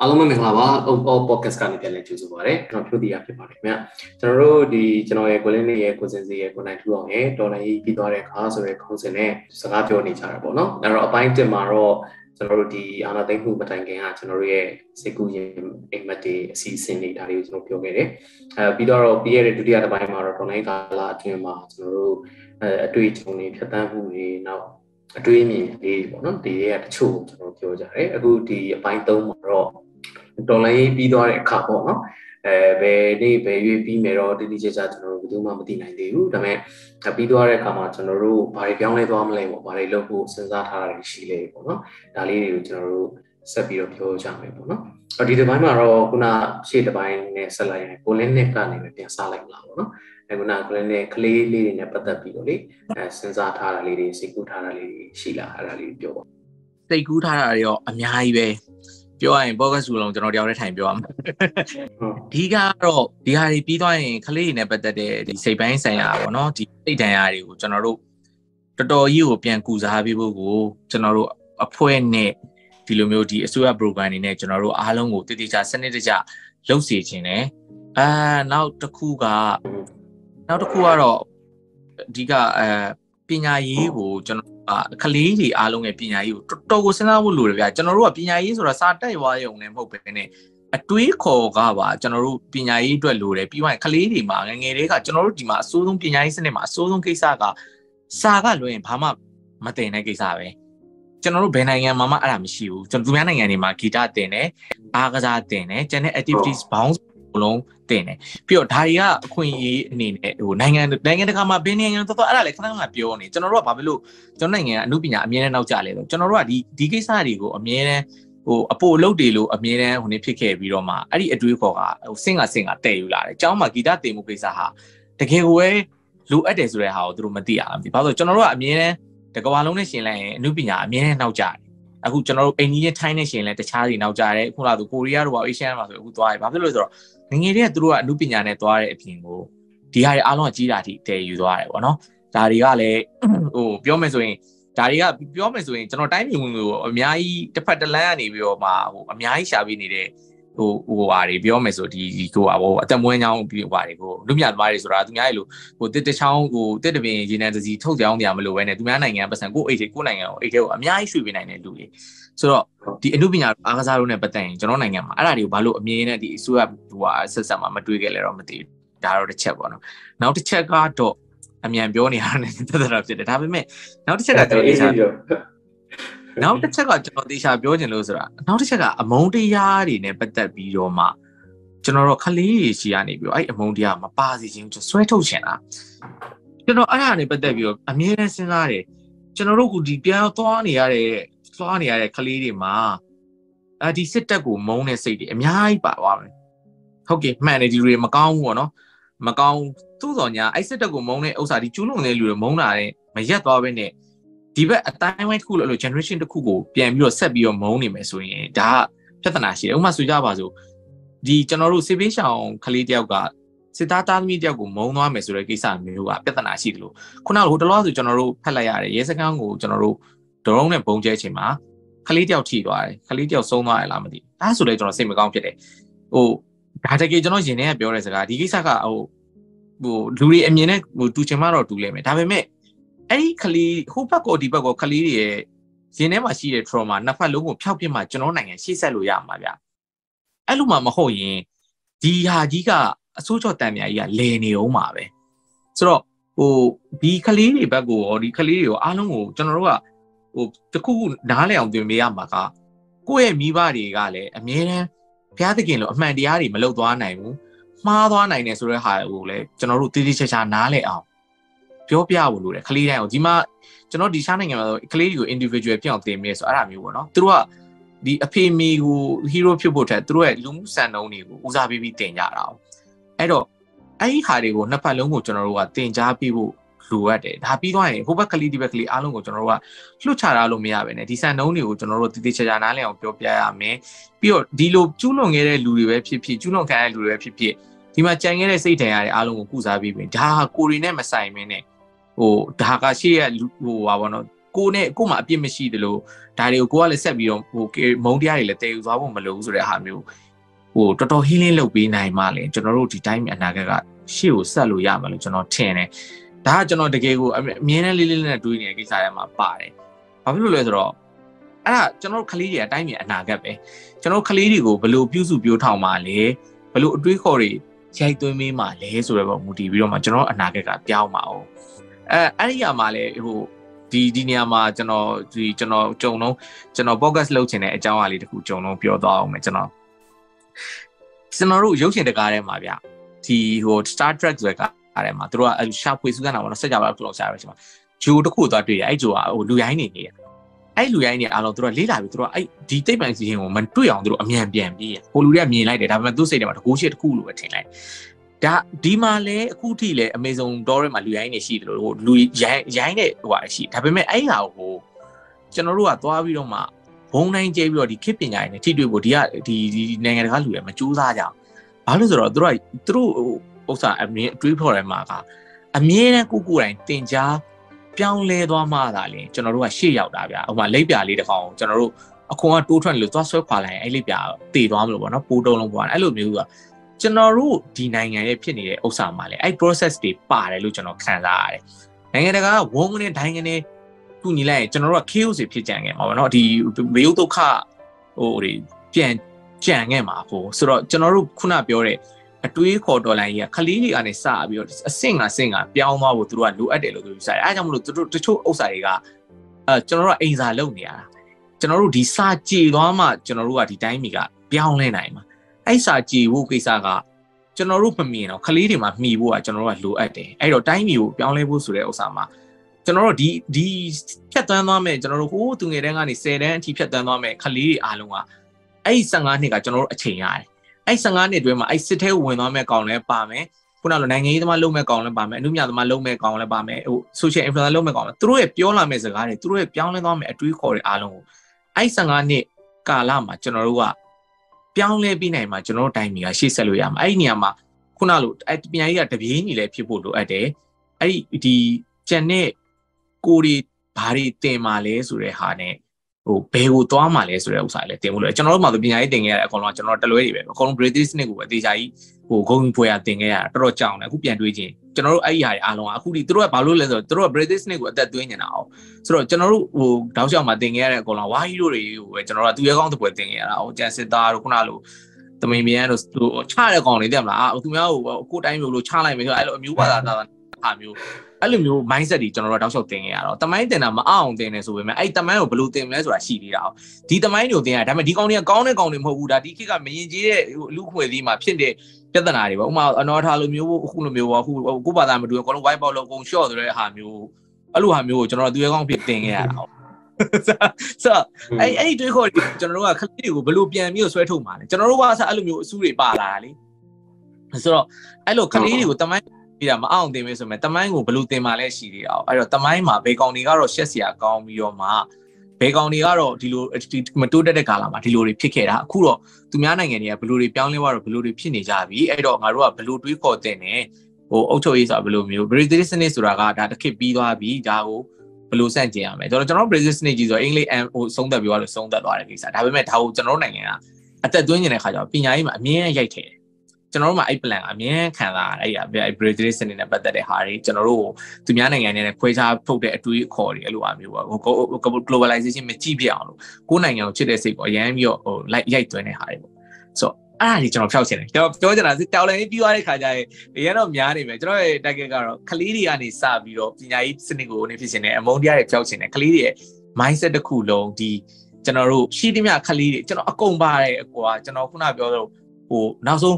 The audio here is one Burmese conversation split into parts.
အားလုံးပဲမင်္ဂလာပါ All Podcast ကနေပြန်လည်ကြိုဆိုပါရစေကျွန်တော်ဖြိုးတီရဖြစ်ပါတယ်ခင်ဗျကျွန်တော်တို့ဒီကျွန်တော်ရဲ့ကိုလင်းလေးရဲ့ကိုစင်စီရဲ့ကိုနိုင်ထူအောင်ရဲ့တော်လိုင်းကြီးပြီးသွားတဲ့ခါဆိုတဲ့ခေါင်းစဉ်နဲ့စကားပြောနေကြတာပေါ့နော်အဲ့တော့အပိုင်းတင်မှာတော့ကျွန်တော်တို့ဒီအာနာသိမ့်မှုမတိုင်ခင်ကကျွန်တော်တို့ရဲ့စေကူရင်အိမ်မက်တွေအစီအစဉ်တွေဒါတွေကိုကျွန်တော်ပြောခဲ့တယ်အဲပြီးတော့ပြီးရတဲ့ဒုတိယတစ်ပိုင်းမှာတော့တော်လိုင်းကာလအတွင်းမှာကျွန်တော်တို့အဲအတွေ့အကြုံတွေဖြတ်သန်းမှုတွေနောက်အတွေးအမြင်လေးပေါ့နော်ဒီရဲ့တချို့ကျွန်တော်ပြောကြတယ်အခုဒီအပိုင်း3မှာတော့ တော်လိုင်းပြီးသွားတဲ့အခါပေါ့နော်အဲဘယ်နေ့ဘယ်ရွေးပြီးမယ်တော့တိတိကျကျကျွန်တော်တို့ဘယ်သူမှမသိနိုင်သေးဘူးဒါပေမဲ့ပြီးသွားတဲ့အခါမှာကျွန်တော်တို့ဘာတွေပြောင်းလဲသွားမလဲပေါ့ဘာတွေလုပ်ဖို့စဉ်းစားထားတာရှိလဲပေါ့နော်ဒါလေးတွေကိုကျွန်တော်တို့ဆက်ပြီးတော့ပြောကြမယ်ပေါ့နော်ဒီဒီပိုင်းမှာတော့ခုနရှေ့တစ်ပိုင်းနဲ့ဆက်လိုက်ရင်ကိုလင်းနဲ့ကနေပဲပြန်စားလိုက်မလားပေါ့နော်အဲခုနကိုလင်းနဲ့ကလေးလေးတွေနဲ့ပတ်သက်ပြီးတော့လေအဲစဉ်းစားထားတာလေးတွေစိတ်ကူးထားတာလေးတွေရှိလားအဲ့ဒါလေးပြောပါစိတ်ကူးထားတာတွေရောအများကြီးပဲ ပြောရရင် podcast စုလုံးကျွန်တော်တယောက်တည်းထိုင်ပြောရမှာဒီကတော့ဒီဟာတွေပြီးသွားရင်ကလေးတွေနဲ့ပတ်သက်တဲ့ဒီစိတ်ပိုင်းဆိုင်ရာပေါ့နော်ဒီစိတ်တန်ရာတွေကိုကျွန်တော်တို့တော်တော်ကြီးကိုပြန်ကူစားပေးဖို့ကိုကျွန်တော်တို့အဖွဲ့နဲ့ဒီလိုမျိုးဒီအစိုးရ program တွေနဲ့ကျွန်တော်တို့အားလုံးကိုတည်တည်ချစနစ်တကျလုပ်စီခြင်းတယ်အာနောက်တစ်ခုကနောက်တစ်ခုကတော့အဓိကအဲပညာရေးကိုကျွန်တော် ကလေးတွေအားလုံးရဲ့ပညာရေးကိုတော်တော်ကိုစဉ်းစားဖို့လိုတယ်ဗျာကျွန်တော်တို့ကပညာရေးဆိုတာစာတက်ရွာရုံနဲ့မဟုတ်ဘဲနဲ့အတွေးခေါ်ကပါကျွန်တော်တို့ပညာရေးအတွက်လိုတယ်ပြီးရင်ကလေးတွေမှာငငယ်တွေကကျွန်တော်တို့ဒီမှာအစိုးဆုံးပညာရေးစနစ်မှာအစိုးဆုံးကိစ္စကစာကလွင်ဘာမှမတင်တဲ့ကိစ္စပဲကျွန်တော်တို့ဘယ်နိုင်ငံမှာမှအဲ့ဒါမရှိဘူးကျွန်တော်သူများနိုင်ငံတွေမှာဂီတတင်တယ်အားကစားတင်တယ်ကျန်တဲ့ activities ဘော င်းလုံးတင်တယ်ပြီးတော့ဒါတွေကအခွင့်အရေးအနေနဲ့ဟိုနိုင်ငံနိုင်ငံတကာမှာဘယ်နိုင်ငံတော့အဲ့ဒါလည်းခဏခဏပြောနေကျွန်တော်တို့ကဘာဖြစ်လို့ကျွန်တော်နိုင်ငံကအမှုပညာအမြဲတမ်းနောက်ကျလဲဆိုကျွန်တော်တို့ကဒီဒီကိစ္စတွေကိုအမြဲတမ်းဟိုအပိုအလုပ်တွေလို့အမြဲတမ်းဟိုနေဖြစ်ခဲ့ပြီးတော့မှအဲ့ဒီအတွေးခေါ်ကဟိုစင်ကစင်ကတဲ့ယူလာတယ်အเจ้าမှာဂီတတင်မှုကိစ္စဟာတကယ်ကိုပဲလိုအပ်တယ်ဆိုတဲ့ဟာကိုသူတို့မသိရဘူးဘာလို့ကျွန်တော်တို့ကအမြဲတမ်းတကဘာလုံးနဲ့ရှင်လိုက်ရင်အမှုပညာအမြဲတမ်းနောက်ကျတယ်အခုကျွန်တော်တို့အိန္ဒိယထိုင်းနဲ့ရှင်လဲတခြားတွေနောက်ကျတယ်ခုနကကိုရီးယားတို့ကအေရှန်မှာဆိုအခုသွားတယ်ဘာဖြစ်လို့လဲဆိုတော့ ငငယ်တွေကသူတို့ကအမှုပညာနဲ့သွားတဲ့အပြင်ကိုဒီဟာတွေအားလုံးကကြီးတာထိတည်ယူသွားတယ်ပေါ့နော်ဒါတွေကလည်းဟိုပြောမယ်ဆိုရင်ဒါတွေကပြောမယ်ဆိုရင်ကျွန်တော်တိုင်းပြည်ဝင်ကိုအများကြီးတစ်ဖက်တစ်လမ်းကနေပြီးတော့မှဟိုအများကြီးရှာပေးနေတဲ့ ဟိုဟိုဟာတွေပြောမယ်ဆိုဒီကိုဟာဟိုအသက်မွေးချောင်းပြီးဟိုဟာတွေကိုလူမြတ်သမားတွေဆိုတာသူများရဲ့လို့ဟိုတစ်တချောင်းဟိုတစ်တပင်ရေနံတစီထုတ်ကြောင်းတရားမလို့ပဲねသူများနိုင်ငံပတ်စံကိုအိတ်တွေကိုနိုင်ငံကိုအိတ်တွေကိုအများကြီးရွှေ့ပေးနိုင်တဲ့လူတွေဆိုတော့ဒီအမှုပညာအားကစားတို့နဲ့ပတ်သက်ရင်ကျွန်တော်နိုင်ငံမှာအဲ့ဒါတွေကိုဘာလို့အမြင်နဲ့ဒီအစိုးရဟိုဟာဆက်ဆက်မှာမတွေးခဲ့လဲတော့မသိဘူးဒါတော့တစ်ချက်ပေါ့နော်နောက်တစ်ချက်ကတော့အမြန်ပြောနေရတယ်တသက်တာဖြစ်တယ်ဒါပေမဲ့နောက်တစ်ချက်ကကျွန်တော်အေးစားပြော နောက်တစ်ချက်ကကျွန်တော်တေချာပြောချင်လို့ဆိုတာနောက်တစ်ချက်ကအမုန်းတရားတွေနဲ့ပတ်သက်ပြီးတော့မှကျွန်တော်တို့ခလေးတွေရှိရနေပြီးတော့အဲ့အမုန်းတရားမပါစီခြင်းကျွန်တော်ဆွဲထုတ်ချင်တာကျွန်တော်အဲ့ဒါနဲ့ပတ်သက်ပြီးတော့အမြဲတမ်းစဉ်းစားတယ်ကျွန်တော်တို့ကဒီပြန်သွားနေရတဲ့သွားနေရတဲ့ကလေးတွေမှာအဲဒီစစ်တပ်ကိုမုန်းတဲ့စိတ်တွေအများကြီးပါသွားမယ်ဟုတ်ကဲ့မှန်တယ်ဒီတွေမကောင်းဘူးပေါ့နော်မကောင်းသူ့တော်ညာအဲ့စစ်တပ်ကိုမုန်းတဲ့ဥစ္စာဒီကျူးလွန်တဲ့လူတွေမုန်းတာတဲ့မရက်သွားပဲနဲ့ ဒီဘက်အတိုင်းဝိုင်းတစ်ခုလို့ generation တစ်ခုကိုပြန်ပြီးတော့ဆက်ပြီးတော့မုန်းနေမယ်ဆိုရင်ဒါကပြဿနာရှိတယ်ဥပမာဆိုကြပါစို့ဒီကျွန်တော်တို့စေပေးရှောင်ကလေးတယောက်ကစစ်သားသားသမီးတယောက်ကိုမုန်းသွားမယ်ဆိုတဲ့ကိစ္စမျိုးကပြဿနာရှိတယ်လို့ခုနကဟိုတလောဆိုကျွန်တော်တို့ဖက်လိုက်ရတယ်ရဲစခန်းကိုကျွန်တော်တို့ဒရုန်းနဲ့ပုံကျဲချိန်မှာခလေးတယောက်ထိသွားတယ်ခလေးတယောက်ဆုံးသွားရလားမသိဘူးအဲဆိုလေကျွန်တော်စိတ်မကောင်းဖြစ်တယ်ဟိုဒါတကယ်ကျွန်တော်ရင်ထဲကပြောတဲ့စကားဒီကိစ္စကဟိုဟိုလူတွေအမြင်နဲ့ဟိုတူချင်မှတော့တူလိမ့်မယ်ဒါပေမဲ့ အဲ့ဒီခလေးဟိုဘက်ကောဒီဘက်ကောခလေးတွေရဲ့ရင်ထဲမှာရှိတဲ့ trauma နှစ်ဖက်လုံးကိုဖျောက်ပြမှကျွန်တော်နိုင်ငံရှေ့ဆက်လို့ရမှာဗျအဲ့လိုမှမဟုတ်ရင်ဒီဟာကြီးကအစိုးရတန်မြာကြီးကလဲနေအောင်ပါပဲဆိုတော့ဟိုဒီကလေးတွေဘက်ကိုရောဒီကလေးတွေကိုအားလုံးကိုကျွန်တော်တို့ကဟိုတခုခုနားလည်အောင်သင်ပေးရမှာကကိုယ့်ရဲ့မိဘတွေကလည်းအမြဲတမ်းဘုရားသခင်လိုအမှန်တရားတွေမလုပ်သွားနိုင်ဘူးမှားသွားနိုင်တယ်ဆိုတဲ့ဟာကိုလည်းကျွန်တော်တို့တည်တည်ချာချာနားလည်အောင် ပြောပြဖို့လိုတယ်ကလေးတိုင်းကိုဒီမှာကျွန်တော်ဒီရှားနိုင်ငံမှာဆိုကလေးတွေကို individual ပြောင်းသင်မြဲဆိုအဲ့ဒါမျိုးပေါ့နော်သူတို့ကဒီအဖေမီကို hero ဖြစ်ဖို့ထက်သူတို့ရဲ့လူမှုစံနှုန်းတွေကိုဦးစားပေးပြီးတင်ကြတာ။အဲ့တော့အဲ့ဒီဟာတွေကိုနှစ်ဖက်လုံးကိုကျွန်တော်တို့ကတင် जा ပြီးဖို့လိုအပ်တယ်ဒါပြီးသွားရင်ဟိုဘက်ကလေးဒီဘက်ကလေးအားလုံးကိုကျွန်တော်တို့ကလွှတ်ချတာလို့မရပဲねဒီစံနှုန်းတွေကိုကျွန်တော်တို့တည်တည်ချာချာနားလည်အောင်ပြောပြရမယ်ပြီးတော့ဒီလိုကျူးလွန်ခဲ့တဲ့လူတွေပဲဖြစ်ဖြစ်ကျူးလွန်ခံရတဲ့လူတွေပဲဖြစ်ဖြစ်ဒီမှာကြံခဲ့တဲ့စိတ်ထင်ရတဲ့အားလုံးကိုကုစားပြီးပြီဒါဟာကိုရီနဲ့မဆိုင်မင်းနဲ့ ဟိုဒါကရှေ့ရဟိုပါဘောနော်ကိုနဲ့ကိုမှအပြစ်မရှိသလိုဒါတွေကိုကိုကလည်းဆက်ပြီးတော့ဟိုမုံတရားတွေလည်းတည်ယူသွားဖို့မလိုဘူးဆိုတဲ့အားမျိုးဟိုတော်တော်ဟင်းလင်းလုပ်ပေးနိုင်မှလည်းကျွန်တော်တို့ဒီတိုင်းအနာဂတ်ကရှေ့ကိုဆက်လို့ရမှာလို့ကျွန်တော်ထင်တယ်ဒါကကျွန်တော်တကယ်ကိုအမြဲတမ်းလေးလေးနဲ့တွေးနေတဲ့ကိစ္စတွေမှာပါတယ်ဘာဖြစ်လို့လဲဆိုတော့အဲ့ဒါကျွန်တော်တို့ကလေးတွေအတိုင်းပြည်အနာဂတ်ပဲကျွန်တော်တို့ကလေးတွေကိုဘယ်လိုပြုစုပြောထောင်မှလဲဘယ်လိုအတွေးခေါ်တွေရိုက်သွင်းမေးမှလဲဆိုတော့မူတည်ပြီးတော့မှကျွန်တော်အနာဂတ်ကပြောင်းမှာ哦 အဲအဲ့ဒီအရာမှာလဲဟိုဒီဒီနေရာမှာကျွန်တော်ဒီကျွန်တော်ကြုံလုံးကျွန်တော် podcast လုပ်ချင်တဲ့အကြောင်းအရာလေးတခုကြုံလုံးပြောသွားအောင်မယ်ကျွန်တော်ကျွန်တော်တို့ရုပ်ရှင်တကားထဲမှာဗျဒီဟို Star Trek ဆိုတဲ့ကားထဲမှာတို့ကရှာဖွေစူးစမ်းတာပေါ့နော်စက်ကြပါလို့လောက်ရှာရပဲချိန်မှာဂျိုတခုသွားတွေ့ရအဲ့ဂျိုကဟိုလူရိုင်းနေနေရအဲ့လူရိုင်းနေအားလုံးတို့ကလေးလာပြီးတို့ကအဲ့ဒီတိတ်ပိုင်စီရင်ကိုမတွေ့အောင်တို့အမြန်ပြန်ပြေးရဟိုလူတွေကမြင်လိုက်တယ်ဒါပေမဲ့သူ့စိတ်ထဲမှာတကူရှိတခုလို့ပဲထင်လိုက် ဒါဒီမှာလဲအခုထိလဲ Amazon Store ထဲမှာလူရိုင်းနေရှိတယ်လို့ဟိုလူရိုင်းရိုင်းတဲ့ဟိုဟာရှိဒါပေမဲ့အဲ့ဟာကိုကျွန်တော်တို့ကသွားပြီးတော့မှဘုံတိုင်းကျဲပြီးတော့ဒီခေတ်ပညာရေးနဲ့ထိတွေ့ဖို့ဒီကဒီဒီနိုင်ငံတကာလူတွေမကြိုးစားကြအောင်ဘာလို့ဆိုတော့တို့ကသူတို့ဥစ္စာအမြင်အတွေးဖော်တယ်မှာကအမြဲတမ်းကိုကိုယ်တိုင်တင် जा ပြောင်းလဲသွားမှသာလေကျွန်တော်တို့ကရှေ့ရောက်တာဗျာဥပမာလိပ်ပြလေးတစ်ခေါက်ကျွန်တော်တို့အခွန်ကတိုးထွက်လို့သွားဆွဲခွာလိုက်ရင်အဲ့လိပ်ပြတည်သွားမလို့ပေါ့နော်ပိုးတုံးလုံးပေါ့အဲ့လိုမျိုးက ကျွန်တော်တို့ဒီနိုင်ငံရဲ့ဖြစ်နေတဲ့ဥစ္စာမှာလေအဲ့ process တွေပါတယ်လို့ကျွန်တော်ခံစားရတယ်နိုင်ငံတကာကဝုန်းကနေဒိုင်းကနေခုညီလိုက်ရင်ကျွန်တော်တို့က chaos တွေဖြစ်ကြံခဲ့မှာပေါ့နော်ဒီဘေးဒုက္ခဟိုတွေပြန်ကြံခဲ့မှာဟိုဆိုတော့ကျွန်တော်တို့ခုနပြောတဲ့အတွေးခေါ်တော်လိုင်းကြီးကခလေးတွေကနေစပြီးတော့အဆင့်ကအဆင့်ကပြောင်းသွားဖို့သူတို့ကလိုအပ်တယ်လို့သူတို့ယူဆတယ်အဲဒါကြောင့်မလို့သူတို့တချို့ဥစ္စာတွေကအဲကျွန်တော်တို့ကအိမ်စာလုပ်နေရတာကျွန်တော်တို့ဒီစာကြည်သွားမှကျွန်တော်တို့ကဒီတိုင်းမီကပြောင်းလဲနိုင်မှာ အဲ့စာကြည်ဖို့ကိစ္စကကျွန်တော်တို့မမြင်တော့ခလေးတွေမှာမှီဖို့ကကျွန်တော်တို့ကလိုအပ်တယ်အဲ့တော့တိုင်းမီကိုပြောင်းလဲဖို့ဆိုတဲ့ဥစ္စာမှာကျွန်တော်တို့ဒီဒီဖြတ်တန်းသွားမယ်ကျွန်တော်တို့ဟိုးသူငယ်တန်းကနေ10တန်းအထိဖြတ်တန်းသွားမယ်ခလေးတွေအားလုံးကအဲ့15နှစ်ကကျွန်တော်တို့အချိန်ရတယ်အဲ့15နှစ်အတွင်းမှာအဲ့စစ်ထဲဝင်သွားမဲ့ကောင်လည်းပါမယ်ခုနလိုနိုင်ငံရေးသမားလုံးမဲ့ကောင်လည်းပါမယ်အမှုမြသမားလုံးမဲ့ကောင်လည်းပါမယ်ဟို social influencer လုံးမဲ့ကောင်လည်းသူတို့ရဲ့ပြောလာမဲ့စကားတွေသူတို့ရဲ့ပြောင်းလဲသွားမဲ့အတွေးခေါ်တွေအားလုံးကိုအဲ့15နှစ်ကာလမှာကျွန်တော်တို့က ပြောင်းလဲပြီးနိုင်မှာကျွန်တော်တို့တိုင်းပြည်ကရှေ့ဆက်လို့ရမှာအဲ့ဒီနေရာမှာခုနလိုအဲ့ပညာရေးကတပြေးညီလည်းဖြစ်ဖို့လိုအပ်တယ်အဲ့ဒီဒီကျန်တဲ့ကိုရီဘာတွေတင်มาလဲဆိုတဲ့ဟာနဲ့ဟိုဘယ်ကိုသွားမှာလဲဆိုတဲ့ဥစ္စာလည်းတင်ဖို့လို့ကျွန်တော်တို့မှပညာရေးတင်ခဲ့ရတဲ့အကောင်လုံးကျွန်တော်တလွဲတွေပဲအကောင်လုံး British စနစ်ကိုအသေးချာကြီး ဟိုဂုံဖွယ်ရတင်ခဲ့ရတာတော်တော်ကြောင်တယ်အခုပြန်တွေးချင်းကျွန်တော်တို့အဲ့ဒီဟာတွေအားလုံးကအခုဒီသူတို့ကဘာလို့လဲဆိုတော့သူတို့က British စနစ်ကိုအသက်သွင်းနေတာအောင်ဆိုတော့ကျွန်တော်တို့ဟိုတောက်လျှောက်မှာတင်ခဲ့ရတဲ့အကောင်လုံးဝါဟီရိုတွေကိုပဲကျွန်တော်တို့ကသူရဲကောင်းတစ်ပွဲတင်ခဲ့ရတာဟိုကျန်စစ်သားတို့ခုနလိုတမင်မြန်တို့ဟိုချတဲ့ကောင်တွေတဲ့မလားအာသူများဟိုကိုတိုင်းမျိုးလို့ချလိုက်မယ်ဆိုတော့အဲ့လိုအမျိုးပါတာတာဟာမျိုးအဲ့လိုမျိုး mindset တွေကျွန်တော်တို့တောက်လျှောက်သင်ခဲ့ရတော့တမိုင်းတင်တာမအောင်သင်နေဆိုပေမဲ့အဲ့တမိုင်းကိုဘယ်လိုသင်မလဲဆိုတာရှိသေးတာ။ဒီတမိုင်းတွေကိုသင်ရဒါပေမဲ့ဒီကောင်တွေကကောင်းတဲ့ကောင်တွေမဟုတ်ဘူးဒါဒီခေတ်ကမရင်ကြီးတဲ့လူခွေသီးမှာဖြစ်တဲ့ ပြဿနာတွေပေါ့။ဥပမာအနော်ထားလိုမျိုးအခုလိုမျိုးပေါ့အခုကိုဘာသာမတူအကုန်လုံး white box လောက်အကုန် short ဆိုတဲ့ဟာမျိုးအဲ့လိုဟာမျိုးကိုကျွန်တော်တို့သူရဲကောင်းဖြစ်သင်ခဲ့ရတာ။ဆိုတော့အဲ့အဲ့ဒီတွေးခေါ်ကျွန်တော်တို့ကခလေးတွေကိုဘယ်လိုပြန်ပြီးဆွဲထုတ်မှာလဲကျွန်တော်တို့ကအဲ့လိုမျိုးအစူးတွေပါလာတာလေဆိုတော့အဲ့လိုခလေးတွေကိုတမိုင်းပြီးတာမအောင်တင်မေးဆိုမဲ့တမိုင်းကိုဘယ်လိုတင်มาလဲရှိသေးတာ။အဲ့တော့တမိုင်းမှာဘေကောင်တွေကတော့ရှက်စရာကောင်းပြီးတော့မှ ဘေကောင်တွေကတော့ဒီလိုမတိုးတက်တဲ့ကာလမှာဒီလိုတွေဖြစ်ခဲ့တာအခုတော့သူများနိုင်ငံတွေကဘယ်လိုတွေပြောင်းလဲသွားတော့ဘယ်လိုတွေဖြစ်နေကြပြီအဲ့တော့ငါတို့ကဘယ်လိုတွေးခေါ်တဲ့နဲ့ဟိုအုတ်ချုပ်ရေးဆိုတာဘယ်လိုမျိုး Brazil စနစ်ဆိုတာကဒါတစ်ခေတ်ပြီးသွားပြီဒါကိုဘယ်လိုစန့်ကျင်ရမလဲကျွန်တော်ကျွန်တော် Brazil စနစ်ကြီးဆိုအင်္ဂလိပ်ဟိုဆုံးသက်ပြီးသွားလို့ဆုံးသက်သွားတဲ့ကိစ္စဒါပေမဲ့ဒါကိုကျွန်တော်နိုင်ငံကအသက်သွင်းနေတဲ့ခါကျတော့ပညာရေးမှာအမြင်ရိုက်ထည့် ကျွန်တော်တို့မှာအဲ့ plan အမြင်ခံစားရအဲ့အဲ့ Brazil စနစ်နဲ့ပတ်သက်တဲ့ဟာတွေကျွန်တော်တို့သူများနိုင်ငံတွေနဲ့ခွဲခြားထုတ်တဲ့အတွေးအခေါ်တွေအဲ့လိုအမျိုးပေါ့ဟို globalization မကြည့်ပြအောင်လို့ကိုယ်နိုင်ငံကိုချစ်တဲ့စိတ်ကိုအရန်ပြီးတော့ဟို like ရိုက်သွင်းတဲ့ဟာတွေပေါ့ဆိုအဲ့ဒါကြီးကျွန်တော်ဖျောက်ချင်တယ်ကျွန်တော်ပြောချင်တာတောင်လည်းပြီးသွားတဲ့ခါကျရင်အရင်တော့များနေမယ်ကျွန်တော်ရဲ့ target ကတော့ကလေးတွေကနေစပြီးတော့ပညာရေးစနစ်ကိုနေဖြစ်ရှင်တယ်အမုန်းတရားတွေဖျောက်ချင်တယ်ကလေးတွေရဲ့ mindset တစ်ခုလုံးဒီကျွန်တော်တို့ရှိသမျှကလေးတွေကျွန်တော်အကုန်ပါတယ်အကွာကျွန်တော်ခုနပြောလို့ဟိုနောက်ဆုံး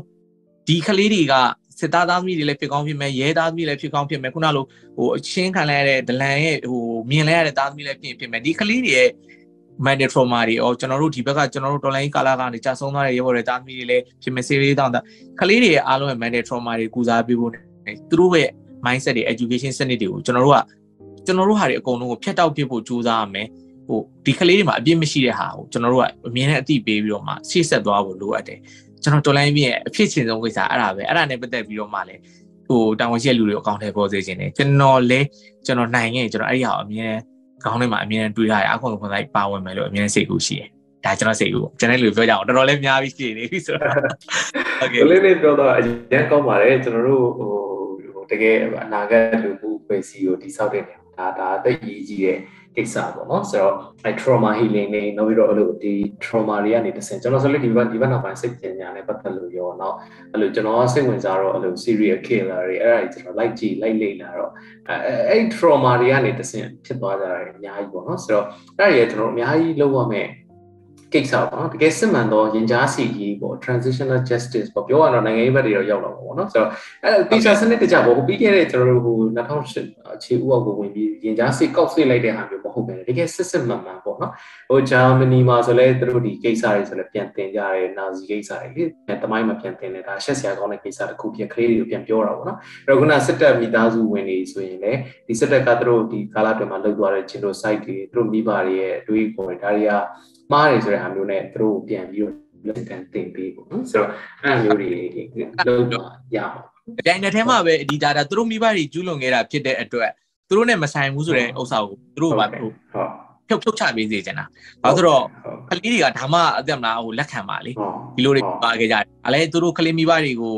ဒီကလေးတွေကစစ်သားသားသမီးတွေလည်းဖြစ်ကောင်းဖြစ်မယ်ရဲသားသမီးလည်းဖြစ်ကောင်းဖြစ်မယ်ခုနလိုဟိုအချင်းခံလိုက်ရတဲ့ဒလန်ရဲ့ဟိုမြင်လဲရတဲ့သားသမီးလည်းဖြစ်ဖြစ်မယ်ဒီကလေးတွေရဲ့ mandate trauma တွေအော်ကျွန်တော်တို့ဒီဘက်ကကျွန်တော်တို့ online ကာလာကနေကြာဆုံးသွားတဲ့ရဲဘော်တွေသားသမီးတွေလည်းဖြစ်မယ် series တောင်းတာကလေးတွေရဲ့အားလုံးရဲ့ mandate trauma တွေကုစားပေးဖို့သူတို့ရဲ့ mindset တွေ education စနစ်တွေကိုကျွန်တော်တို့ကကျွန်တော်တို့ဟာတွေအကုန်လုံးကိုဖျက်တောက်ပြဖို့ကြိုးစားရမယ်ဟိုဒီကလေးတွေမှာအပြစ်မရှိတဲ့ဟာကိုကျွန်တော်တို့ကအမြင်နဲ့အသိပေးပြီးတော့မှရှေ့ဆက်သွားဖို့လိုအပ်တယ် ကျွန်တော်တော်လိုင်းပြည့်ရဲ့အဖြစ်ချင်းဆုံးကိစ္စအဲ့ဒါပဲအဲ့ဒါနဲ့ပတ်သက်ပြီးတော့မှလည်းဟိုတာဝန်ရှိတဲ့လူတွေအကောင့်ထဲပေါ်စေခြင်းတယ်ကျွန်တော်လည်းကျွန်တော်နိုင်ခဲ့ကျွန်တော်အဲ့ဒီဟာအမြဲဟ ခေါင်းထဲမှာအမြင်တွေးရတယ်အခုခွန်လိုက်ပါဝင်မယ်လို့အမြင်စိတ်ကူရှိတယ်ဒါကျွန်တော်စိတ်ကူကျွန်တော်လူပြောကြအောင်တော်တော်လေးများပြီးရှိနေပြီဆိုတော့โอเคလေးလေးပြောတော့အရင်ကောင်းပါတယ်ကျွန်တော်တို့ဟိုတကယ်အနာဂတ်လူမှုဖွဲ့စည်းကိုတည်ဆောက်တဲ့နေဒါဒါတိတ်ကြီးကြီးတဲ့ ကိစ္စပေါ့နော်ဆိုတော့အဲ trauma healing နေနောက်ပြီးတော့အဲ့လိုဒီ trauma တွေကနေတစ်ဆင့်ကျွန်တော်ဆိုလို့ဒီဘက်ဒီဘက်နောက်ပိုင်းစိတ်ပညာနဲ့ပတ်သက်လို့ရောနောက်အဲ့လိုကျွန်တော်စိတ်ဝင်စားတော့အဲ့လို serial killer တွေအဲ့ဒါကြီးကျွန်တော် like ကြည့် like လေ့လာတော့အဲအဲ့ trauma တွေကနေတစ်ဆင့်ဖြစ်သွားကြတာအများကြီးပေါ့နော်ဆိုတော့အဲ့ဒါကြီးကျွန်တော်အများကြီးလောက်ရမယ် ကိစ္စပေါ့နော်တကယ်စစ်မှန်သောရင်ကြားစီကြီးပေါ့ transitional justice ပေါ့ပြောရတော့နိုင်ငံရေးဘက်တွေတော့ရောက်လာပါပေါ့နော်ဆိုတော့အဲ့ teacher စနစ်တကြပေါ့ပြီးခဲ့တဲ့ကျွန်တော်တို့ဟို2008အခြေဥအောင်ကိုဝင်ပြီးရင်ကြားစီကောက်စစ်လိုက်တဲ့ဟာမျိုးမဟုတ်ပဲတကယ်စစ်စစ်မှန်မှန်ပေါ့နော်ဟိုဂျာမနီမှာဆိုလဲသူတို့ဒီကိစ္စတွေဆိုလဲပြန်တင်ကြတယ်နာဇီကိစ္စတွေလေတမိုင်းမှာပြန်တင်တယ်ဒါရှက်စရာကောင်းတဲ့ကိစ္စတစ်ခုပြကလေးတွေကိုပြန်ပြောတာပေါ့နော်အဲ့တော့ခုနစစ်တပ်မိသားစုဝင်တွေဆိုရင်လည်းဒီစစ်တပ်ကသူတို့ဒီကာလတွင်မှာလှုပ်သွားတဲ့ genocide တွေသူတို့မိဘတွေရဲ့အတွေးအခေါ်တွေဒါတွေက မှားတယ်ဆိုတဲ့အားမျိုးနဲ့သူတို့ပြန်ပြီးတော့လက်တန်တင်ပေးပေါ့နော်ဆိုတော့အဲ့လိုမျိုးတွေလုံးတော့ရအောင်အတိုင်းတစ်ထဲမှာပဲဒီ data သူတို့မိဘတွေကျူးလွန်ခဲ့တာဖြစ်တဲ့အတွက်သူတို့နဲ့မဆိုင်ဘူးဆိုတဲ့ဥစ္စာကိုသူတို့ကဟုတ်ဖြုတ်ဖြုတ်ချပေးစေချင်တာ။ဘာလို့ဆိုတော့ကလေးတွေကဒါမှအသက်မလားဟိုလက်ခံပါလေ။ဒီလိုတွေပါခဲ့ကြတယ်။အဲလေသူတို့ကလေးမိဘတွေကို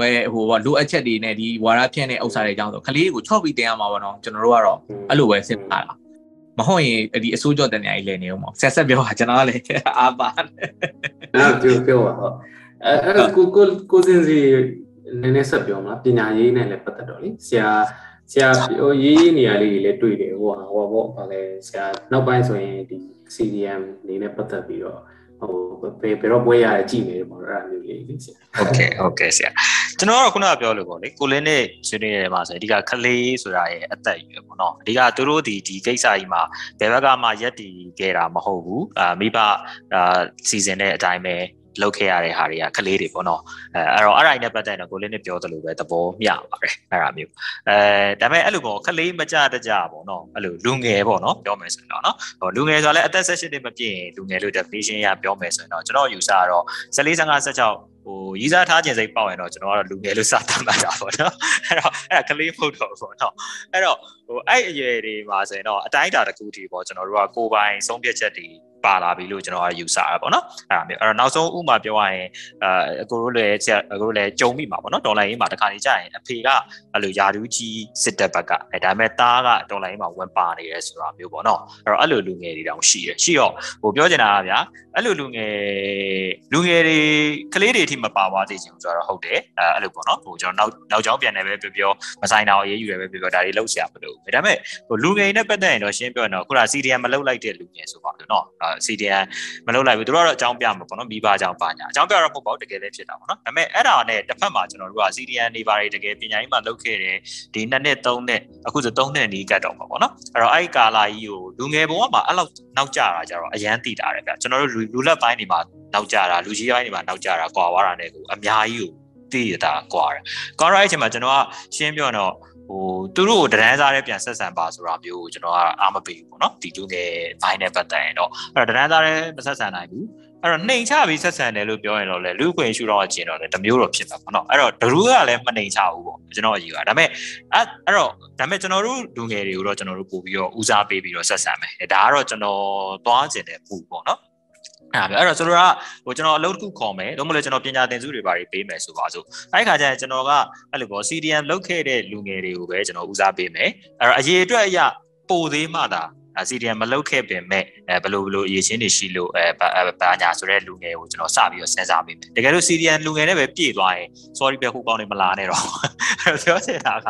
ဝဲဟိုလိုအပ်ချက်တွေနဲ့ဒီဝါရဖြန့်တဲ့ဥစ္စာတွေအကြောင်းဆိုကလေးတွေကိုချော့ပြီးတင်ရမှာပေါ့နော်ကျွန်တော်တို့ကတော့အဲ့လိုပဲစဉ်းစားတာ မဟုတ်ရင်ဒီအစိုးကြောတန်ညာကြီးလည်းနေအောင်ပေါ့ဆက်ဆက်ပြောတာကျွန်တော်ကလည်းအားပါအဲ့ပြောပြောပါဟုတ်အဲ့ကိုကိုကိုစင်စီနည်းနည်းဆက်ပြောမလားပညာရေးနဲ့လည်းပတ်သက်တော့လေဆရာဆရာဟိုရေးရေးနေရာလေးတွေလည်းတွေ့တယ်ဟိုဟိုပေါ့ဗာလဲဆရာနောက်ပိုင်းဆိုရင်ဒီ CDM နေနဲ့ပတ်သက်ပြီးတော့ ဟိုဘယ်ဘယ်တော့ပွဲရတယ်ကြည့်နေတယ်ပေါ့အဲ့ဒါမျိုးလေးလေဆရာဟုတ်ကဲ့ဟုတ်ကဲ့ဆရာကျွန်တော်ကတော့ခုနကပြောလို့ပေါ့လေကိုလင်းနဲ့ဆွေးနွေးရမှာဆိုအဓိကခလေးဆိုတာရဲ့အသက်အရွယ်ပေါ့နော်အဓိကသူတို့ဒီဒီကိစ္စကြီးမှာဘယ်ဘက်ကမှရက်တည်ခဲ့တာမဟုတ်ဘူးအာမိဘအာစီစဉ်တဲ့အတိုင်းပဲ လောက်ခဲ့ရတဲ့ဟာတွေကကလေးတွေပေါ့နော်အဲအဲ့တော့အဲ့ဒါနဲ့ပတ်သက်တော့ကိုလေးနဲ့ပြောသလိုပဲသဘောမျှပါတယ်အဲ့ဒါမျိုးအဲဒါပေမဲ့အဲ့လိုပေါ့ကလေးမကြတကြပေါ့နော်အဲ့လိုလူငယ်ပေါ့နော်ပြောမယ်ဆိုရင်တော့နော်ဟိုလူငယ်ဆိုတော့လည်းအသက်16နှစ်မပြည့်ရင်လူငယ်လို့ definition ရပြောမယ်ဆိုရင်တော့ကျွန်တော်ယူဆတော့14 15 16ဟိုရီးစားထားခြင်းစိတ်ပေါက်ရင်တော့ကျွန်တော်ကတော့လူငယ်လို့စသတ်မှတ်တာပေါ့နော်အဲ့တော့အဲ့ဒါကလေးမဟုတ်တော့ပေါ့နော်အဲ့တော့ဟိုအဲ့အရွယ်တွေမှာဆိုရင်တော့အတိုင်းအတာတစ်ခုတည်းပေါ့ကျွန်တော်တို့ကကိုယ်ပိုင်ဆုံးဖြတ်ချက်တွေ ပါလာပြီလို့ကျွန်တော်ကယူဆရပါတော့။အဲ့ဒါမျိုးအဲ့တော့နောက်ဆုံးဥမာပြောရရင်အာအကိုတို့လည်းအကိုတို့လည်းကြုံမိမှာပေါ့နော်ဒေါ်လာရင်းမှာတခါနေကြရင်အဖေကအဲ့လိုယာဒူးကြီးစစ်တပ်ဘက်ကအဲဒါပေမဲ့သားကဒေါ်လာရင်းမှာဝင်ပါနေရဲဆိုတာမျိုးပေါ့နော်။အဲ့တော့အဲ့လိုလူငယ်တွေတောင်ရှိရရှိတော့ဟိုပြောချင်တာကဗျာအဲ့လိုလူငယ်လူငယ်တွေကလေးတွေအထိမပါသွားသေးချင်ဘူးဆိုတော့ဟုတ်တယ်အဲအဲ့လိုပေါ့နော်ဟိုကျွန်တော်နောက်နောက်ကျောင်းပြန်နေပဲပြောပြောမဆိုင်တာကိုအေးအေးယူရပဲပြောပြောဒါတွေလောက်ဆရာမလို့ဒါပေမဲ့ဟိုလူငယ်နဲ့ပတ်သက်ရင်တော့ရှင်းပြောရင်တော့ခုန CDM မလောက်လိုက်တဲ့လူငယ်ဆိုပါလို့နော် CDM မလုပ်လိုက်ဘူးသူတို့ကတော့အကြောင်းပြမှာပေါ့နော်မိဘအကြောင်းပါညာအကြောင်းပြတော့မဟုတ်ပါဘူးတကယ်လည်းဖြစ်တာပေါ့နော်ဒါပေမဲ့အဲ့ဒါနဲ့တစ်ဖက်မှာကျွန်တော်တို့က CDM နေပါတယ်တကယ်ပညာရေးမှာလုပ်ခဲ့တယ်ဒီနှစ်နှစ်သုံးနှစ်အခုဆိုသုံးနှစ်နီးကတ်တော့မှာပေါ့နော်အဲ့တော့အဲ့ဒီကာလာကြီးကိုလူငယ်ဘဝမှာအဲ့လောက်နောက်ကျတာကြတော့အရန်တည်တာတယ်ဗျကျွန်တော်တို့လူလက်ပိုင်းတွေမှာနောက်ကျတာလူကြီးပိုင်းတွေမှာနောက်ကျတာကွာသွားတာနဲ့ကိုအများကြီးကိုသိရတာကွာတယ်ကွာရတဲ့အချိန်မှာကျွန်တော်ကရှင်းပြောတော့ ဟိုသူတို့ကိုတန်းစားရဲပြန်ဆက်ဆံပါဆိုတာမျိုးကိုကျွန်တော်ကအားမပေးဘူးပေါ့နော်ဒီလူငယ်ဘိုင်းနဲ့ပတ်သက်ရင်တော့အဲ့တော့တန်းစားရဲမဆက်ဆံနိုင်ဘူးအဲ့တော့နှိမ်ချပြီးဆက်ဆံတယ်လို့ပြောရင်တော့လေလူ့ခွင့်ရှုတော့အကျင်တော့လေတမျိုးတော့ဖြစ်မှာပေါ့နော်အဲ့တော့ဒရူးကလည်းမနှိမ်ချဘူးပေါ့ကျွန်တော်အယူကဒါပေမဲ့အဲ့အဲ့တော့ဒါပေမဲ့ကျွန်တော်တို့လူငယ်တွေကိုတော့ကျွန်တော်တို့ပို့ပြီးတော့ဦးစားပေးပြီးတော့ဆက်ဆံမယ်ဒါကတော့ကျွန်တော်သွားကျင်တဲ့ပူပေါ့နော် အဲ့ဒါပဲအဲ့တော့ကျွန်တော်ကဟိုကျွန်တော်အလုပ်တစ်ခုခေါ်မယ်တော့မလို့ကျွန်တော်ပညာသင်စုတွေပါပေးမယ်ဆိုပါစို့အဲ့ခါကျရင်ကျွန်တော်ကအဲ့လိုပေါ့ CDM လုပ်ခဲ့တဲ့လူငယ်တွေကိုပဲကျွန်တော်ဦးစားပေးမယ်အဲ့တော့အရေးအတွက်အရပိုသေးမှသာ CDM မလုပ်ခဲ့ပင်မဲ့အဲဘလို့ဘလို့အရေးချင်းတွေရှိလို့အဲဘာညာဆိုတဲ့လူငယ်ကိုကျွန်တော်စပြီးတော့စဉ်းစားမိမယ်တကယ်လို့ CDM လူငယ်နဲ့ပဲပြည့်သွားရင် sorry ပဲခုကောင်းနေမလာနဲ့တော့ပြောချင်တာက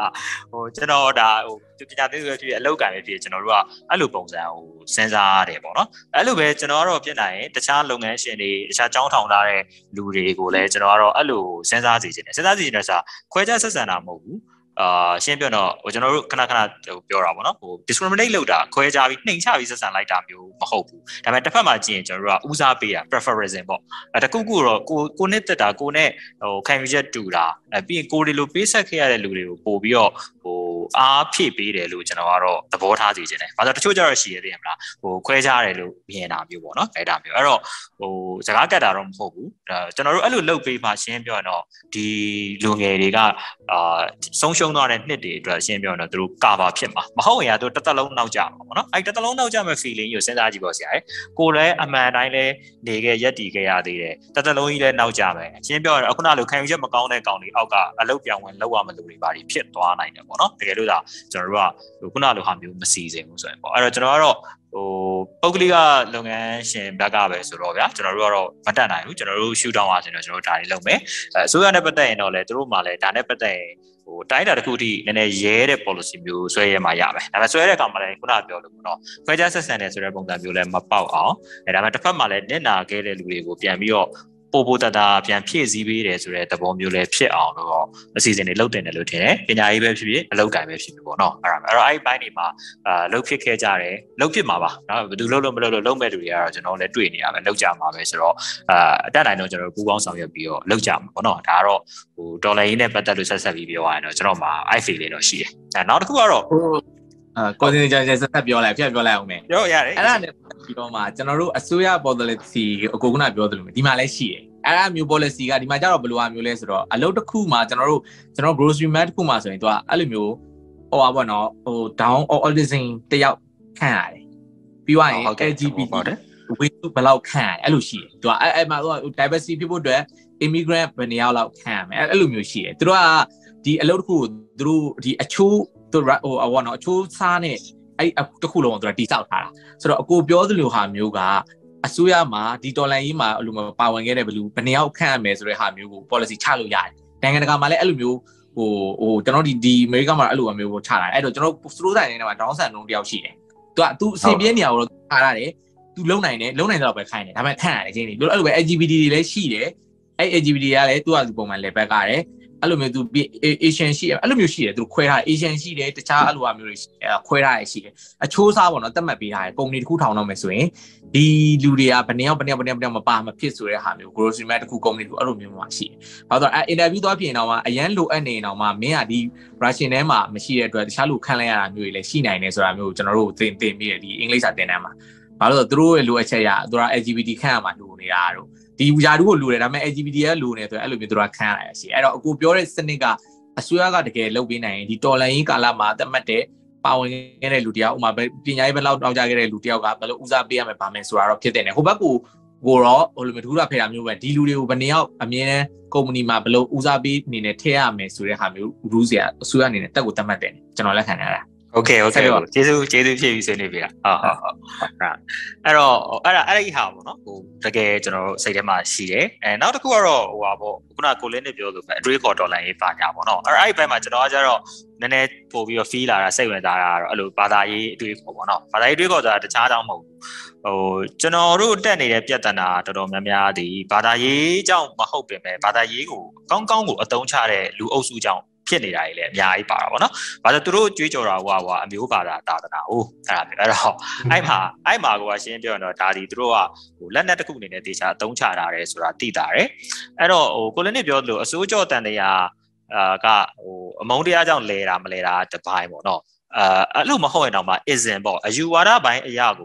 ဟိုကျွန်တော်ဒါဟိုပညာသင်ဆိုတဲ့အလုပ်ကံပဲဖြစ်ကျွန်တော်တို့ကအဲ့လိုပုံစံဟိုစဉ်းစားရတယ်ပေါ့နော်အဲ့လိုပဲကျွန်တော်ကတော့ဖြစ်နိုင်ရင်တခြားလုပ်ငန်းရှင်တွေတခြားကြောင်းထောင်ထားတဲ့လူတွေကိုလည်းကျွန်တော်ကတော့အဲ့လိုစဉ်းစားစီခြင်းတယ်စဉ်းစားစီခြင်းတဲ့ဆိုခွဲခြားဆက်ဆံတာမဟုတ်ဘူး အာရှင်းပြတော့ဟိုကျွန်တော်တို့ခဏခဏပြောတာပေါ့နော်ဟို discriminate လုပ်တာခွဲခြားပြီးနှိမ်ချပြီးဆက်ဆံလိုက်တာမျိုးမဟုတ်ဘူးဒါပေမဲ့တစ်ဖက်မှာကြည့်ရင်ကျွန်တော်တို့ကဦးစားပေးတာ preference ပေါ့အဲတခုခုတော့ကိုကိုနဲ့တက်တာကိုနဲ့ဟိုခံယူချက်တူတာအဲပြီးရင်ကိုတွေလိုပေးဆက်ခဲ့ရတဲ့လူတွေကိုပို့ပြီးတော့ဟိုအားဖြည့်ပေးတယ်လို့ကျွန်တော်ကတော့သဘောထားစီခြင်းတယ်။ဘာလို့တချို့ကျတော့ရှိရတယ်မလား။ဟိုခွဲခြားတယ်လို့မြင်တာမျိုးပေါ့နော်။အဲ့ဒါမျိုး။အဲ့တော့ဟိုစကားကတ်တာတော့မဟုတ်ဘူး။အဲကျွန်တော်တို့အဲ့လိုလုပ်ပေးမှရှင်းပြောရင်တော့ဒီလူငယ်တွေကဟအာဆုံးရှုံးသွားတဲ့နှစ်တွေအတွက်အရှင်းပြောရင်တော့သူတို့ကာပါဖြစ်မှာမဟုတ်ရင်တော့တစ်သက်လုံးနောက်ကျမှာပေါ့နော်အဲ့တစ်သက်လုံးနောက်ကျမဲ့ feeling ကိုစဉ်းစားကြည့်ပါဆရာကိုလည်းအမှန်တိုင်းလဲနေခဲ့ရက်တည်ခဲ့ရသေးတယ်တစ်သက်လုံးကြီးလဲနောက်ကျမယ်အရှင်းပြောရင်အခုနလိုခံယူချက်မကောင်းတဲ့ကောင်တွေအောက်ကအလုတ်ပြောင်းဝင်လောက်ရမလို့တွေပါဖြစ်သွားနိုင်တယ်ပေါ့နော်တကယ်လို့ဒါကျွန်တော်တို့ကခုနလိုဟာမျိုးမစီစဉ်ဘူးဆိုရင်ပေါ့အဲ့တော့ကျွန်တော်ကတော့ဟိုပုဂ္ဂလိကလုပ်ငန်းရှင်ဘက်ကပဲဆိုတော့ဗျာကျွန်တော်တို့ကတော့မတက်နိုင်ဘူးကျွန်တော်တို့ shoot down ပါဆိုတော့ကျွန်တော်တို့ဒါတွေလုပ်မယ်အဲအစိုးရနဲ့ပတ်သက်ရင်တော့လေသူတို့မှလည်းဒါနဲ့ပတ်သက်ရင်ဟိုတိုင်းတာတစ်ခုထိနည်းနည်းရဲတဲ့ policy မျိုးဆွဲရမှာရမယ်ဒါပေမဲ့ဆွဲတဲ့အခါမှာလည်းခုနပြောလို့ပေါ့နော်ခွဲခြားဆက်ဆံတယ်ဆိုတဲ့ပုံစံမျိုးလည်းမပေါက်အောင်အဲဒါပေမဲ့တစ်ဖက်မှာလည်းနစ်နာခဲ့တဲ့လူတွေကိုပြန်ပြီးတော့ ပို့ပို့တတာပြန်ဖြည့်ဆည်းပေးတယ်ဆိုတဲ့သဘောမျိုးလည်းဖြစ်အောင်တော့အစီအစဉ်တွေလုပ်တင်တယ်လို့ထင်တယ်ပညာရေးပဲဖြစ်ဖြစ်အလုပ်ကိုင်ပဲဖြစ်ဖြစ်ပေါ့နော်အဲ့ဒါအဲ့တော့အဲ့ဒီဘိုင်းတွေမှာအာလုပ်ဖြစ်ခဲ့ကြတယ်လုပ်ဖြစ်မှာပါနော်ဘယ်သူလုပ်လို့မလုပ်လို့လုပ်မဲ့လူတွေကတော့ကျွန်တော်လည်းတွေ့နေရပဲလုပ်ကြမှာပဲဆိုတော့အာအတက်နိုင်တော့ကျွန်တော်ပူပေါင်းဆောင်ရွက်ပြီးတော့လုပ်ကြမှာပေါ့နော်ဒါကတော့ဟိုဒေါ်လာရင်းနဲ့ပတ်သက်လို့ဆက်ဆက်ပြီးပြောရရင်တော့ကျွန်တော်မှာ i feel လေးတော့ရှိတယ်အဲနောက်တစ်ခုကတော့အာကိုစင်ကြာဆက်ဆက်ပြောလိုက်ဖြတ်ပြောလိုက်အောင်မယ်ပြောရတယ်အဲ့ဒါနဲ့ ပြီးတော့မှကျွန်တော်တို့အစိုးရ policy အကိုကနာပြောသလိုမျိုးဒီမှာလည်းရှိတယ်အဲ့ဒါမျိုး policy ကဒီမှာကျတော့ဘယ်လိုအမျိုးလဲဆိုတော့အလုပ်တစ်ခုမှာကျွန်တော်တို့ကျွန်တော် grocery man တစ်ခုမှာဆိုရင်သူကအဲ့လိုမျိုးဟိုပါဘောနော်ဟို down or autism တယောက်ခန့်ရတယ်ပြီးသွားရင် LGBT ဝေးဘယ်လောက်ခန့်ရတယ်အဲ့လိုရှိတယ်သူကအဲ့အဲ့မှာသူက diversity ဖြစ်ဖို့အတွက် immigrant ဘယ်နှစ်ယောက်လောက်ခန့်ရမယ်အဲ့လိုမျိုးရှိတယ်သူတို့ကဒီအလုပ်တစ်ခုကိုသူတို့ဒီအချိုးသူဟိုဘောနော်အချိုးစားနဲ့ အဲ့တစ်ခုလုံးကိုသူကတိစောက်ထားတာဆိုတော့အကိုပြောသလိုဟာမျိုးကအစိုးရမှာဒီတော်လန်ရေးမှာအဲ့လိုမျိုးပါဝင်ခဲ့တဲ့ဘလူဘယ်နှယောက်ခန့်ရမယ်ဆိုတဲ့ဟာမျိုးကို policy ချလို့ရတယ်နိုင်ငံတကာမှာလည်းအဲ့လိုမျိုးဟိုဟိုကျွန်တော်ဒီဒီအမေရိကမှာအဲ့လိုမျိုးကိုချလာတယ်အဲ့တော့ကျွန်တော်စတိုးဆိုင်နေမှာဒေါင်းဆန်လုံးတယောက်ရှိတယ်သူကသူအစီပြင်းနေရတော့ထားရတယ်သူလုံနိုင်တယ်လုံနိုင်တော့ပဲခိုင်းတယ်ဒါပေမဲ့ခန့်ရတယ်ချင်းဒီလိုအဲ့လိုပဲ LGBT တွေလည်းရှိတယ်အဲ့ LGBT ကလည်းသူကပုံမှန် level ကရတယ် အဲ့လိုမျိုးသူ Asian ရှိအဲ့လိုမျိုးရှိတယ်သူခွဲထား Asian ရှိတယ်တခြားအဲ့လိုမျိုးတွေခွဲထားရရှိတယ်အချိုးစားပေါ့နော်တတ်မှတ်ပေးထားတယ်ကုမ္ပဏီတစ်ခုထောင်တော့မယ်ဆိုရင်ဒီလူတွေကဘယ်နှယောက်ဘယ်နှယောက်ဘယ်နှယောက်ဘယ်နှယောက်မပါမဖြစ်ဆိုတဲ့ဟာမျိုး grocery mart တစ်ခုကုမ္ပဏီတစ်ခုအဲ့လိုမျိုးမှရှိတယ်။ဘာလို့လဲ interview သွားပြင်တော့မှအရန်လိုအပ်နေတော့မှမင်းကဒီ Russian ထဲမှာမရှိတဲ့အတွက်တခြားလူခံလိုက်ရတာမျိုးတွေလည်းရှိနိုင်တယ်ဆိုတာမျိုးကျွန်တော်တို့သင်သင်ပြီးတယ်ဒီအင်္ဂလိပ်စာသင်တန်းမှာ။ဘာလို့လဲဆိုတော့သူတို့ရဲ့လိုအပ်ချက်ရသူက LGBT ခန့်ရမှာလိုနေတာတို့ ဒီယာတူကိုလိုတယ်ဒါပေမဲ့ LGBT ရဲ့လိုနေဆိုရင်အဲ့လိုမျိုးသူတို့ခံရတာရှိအဲ့တော့အကိုပြောတဲ့စနစ်ကအစိုးရကတကယ်လုပ်ပေးနိုင်ရင်ဒီတော်လန်ရေးကာလမှာသတ်မှတ်တဲ့ပါဝင်ခဲ့တဲ့လူတယောက်ဥမာပညာရေးဘက်လောက်တောင်းကြခဲ့တဲ့လူတယောက်ကဘယ်လိုဦးစားပေးရမယ်ပါမယ်ဆိုတာတော့ဖြစ်တဲ့နေဟိုဘက်ကိုကိုတော့ဟိုလိုမျိုးထူးတာဖေတာမျိုးပဲဒီလူတွေကိုဘယ်နှယောက်အမြဲတမ်းကုမ္ပဏီမှာဘယ်လိုဦးစားပေးအနေနဲ့ထည့်ရမယ်ဆိုတဲ့ဟာမျိုး rules ရအစိုးရအနေနဲ့တက်ကိုတတ်မှတ်တယ်ကျွန်တော်လက်ခံရတာ โอเคโอเคကျေးဇူးကျေးဇူးဖြည့်ပြီးဆွေးနွေးပြတာဟုတ်ဟုတ်ဟုတ်အဲ့တော့အဲ့ဒါအဲ့ဒီဟာပေါ့နော်ဟိုတကယ်ကျွန်တော်တို့စိတ်ထဲမှာရှိတယ်အဲနောက်တစ်ခုကတော့ဟိုပါပေါ့ခုနကိုလင်းနဲ့ပြောလို့ပဲအတွေးခေါ်ဒေါ်လာရေးပါညာပေါ့နော်အဲ့အဲ့ဒီဘက်မှာကျွန်တော်ကကျတော့နည်းနည်းပို့ပြီးတော့ feel လာတာစိတ်ဝင်စားတာကတော့အဲ့လိုဘာသာရေးအတွေးခေါ်ပေါ့နော်ဘာသာရေးအတွေးခေါ်ဆိုတာတခြားတောင်မဟုတ်ဘူးဟိုကျွန်တော်တို့တက်နေတဲ့ပြဿနာတော်တော်များများဒီဘာသာရေးကြောင့်မဟုတ်ပင်ပဲဘာသာရေးကိုကောင်းကောင်းကိုအသုံးချတဲ့လူအုပ်စုကြောင့် ဖြစ်နေတာတွေလည်းအများကြီးပါတာပေါ့နော်။ဘာလို့သူတို့ကြွေးကြော်တာဟွာဟွာအမျိုးပါတာတာသနာဟုတ်အဲ့ဒါမျိုးအဲ့တော့အဲ့မှာအဲ့မှာကိုကရှင်းပြောရင်တော့ဒါဒီသူတို့ကဟိုလက်နက်တစ်ခုအနေနဲ့တေချာအသုံးချတာတယ်ဆိုတာသိတာတယ်။အဲ့တော့ဟိုကိုလင်းနေပြောသလိုအစိုးကြောတန်တရားအာကဟိုအမုန်းတရားကြောင့်လဲတာမလဲတာတပိုင်းပေါ့နော်။အာအဲ့လိုမဟုတ်ရင်တော့မှ ism ပေါ့အယူဝါဒပိုင်းအရာက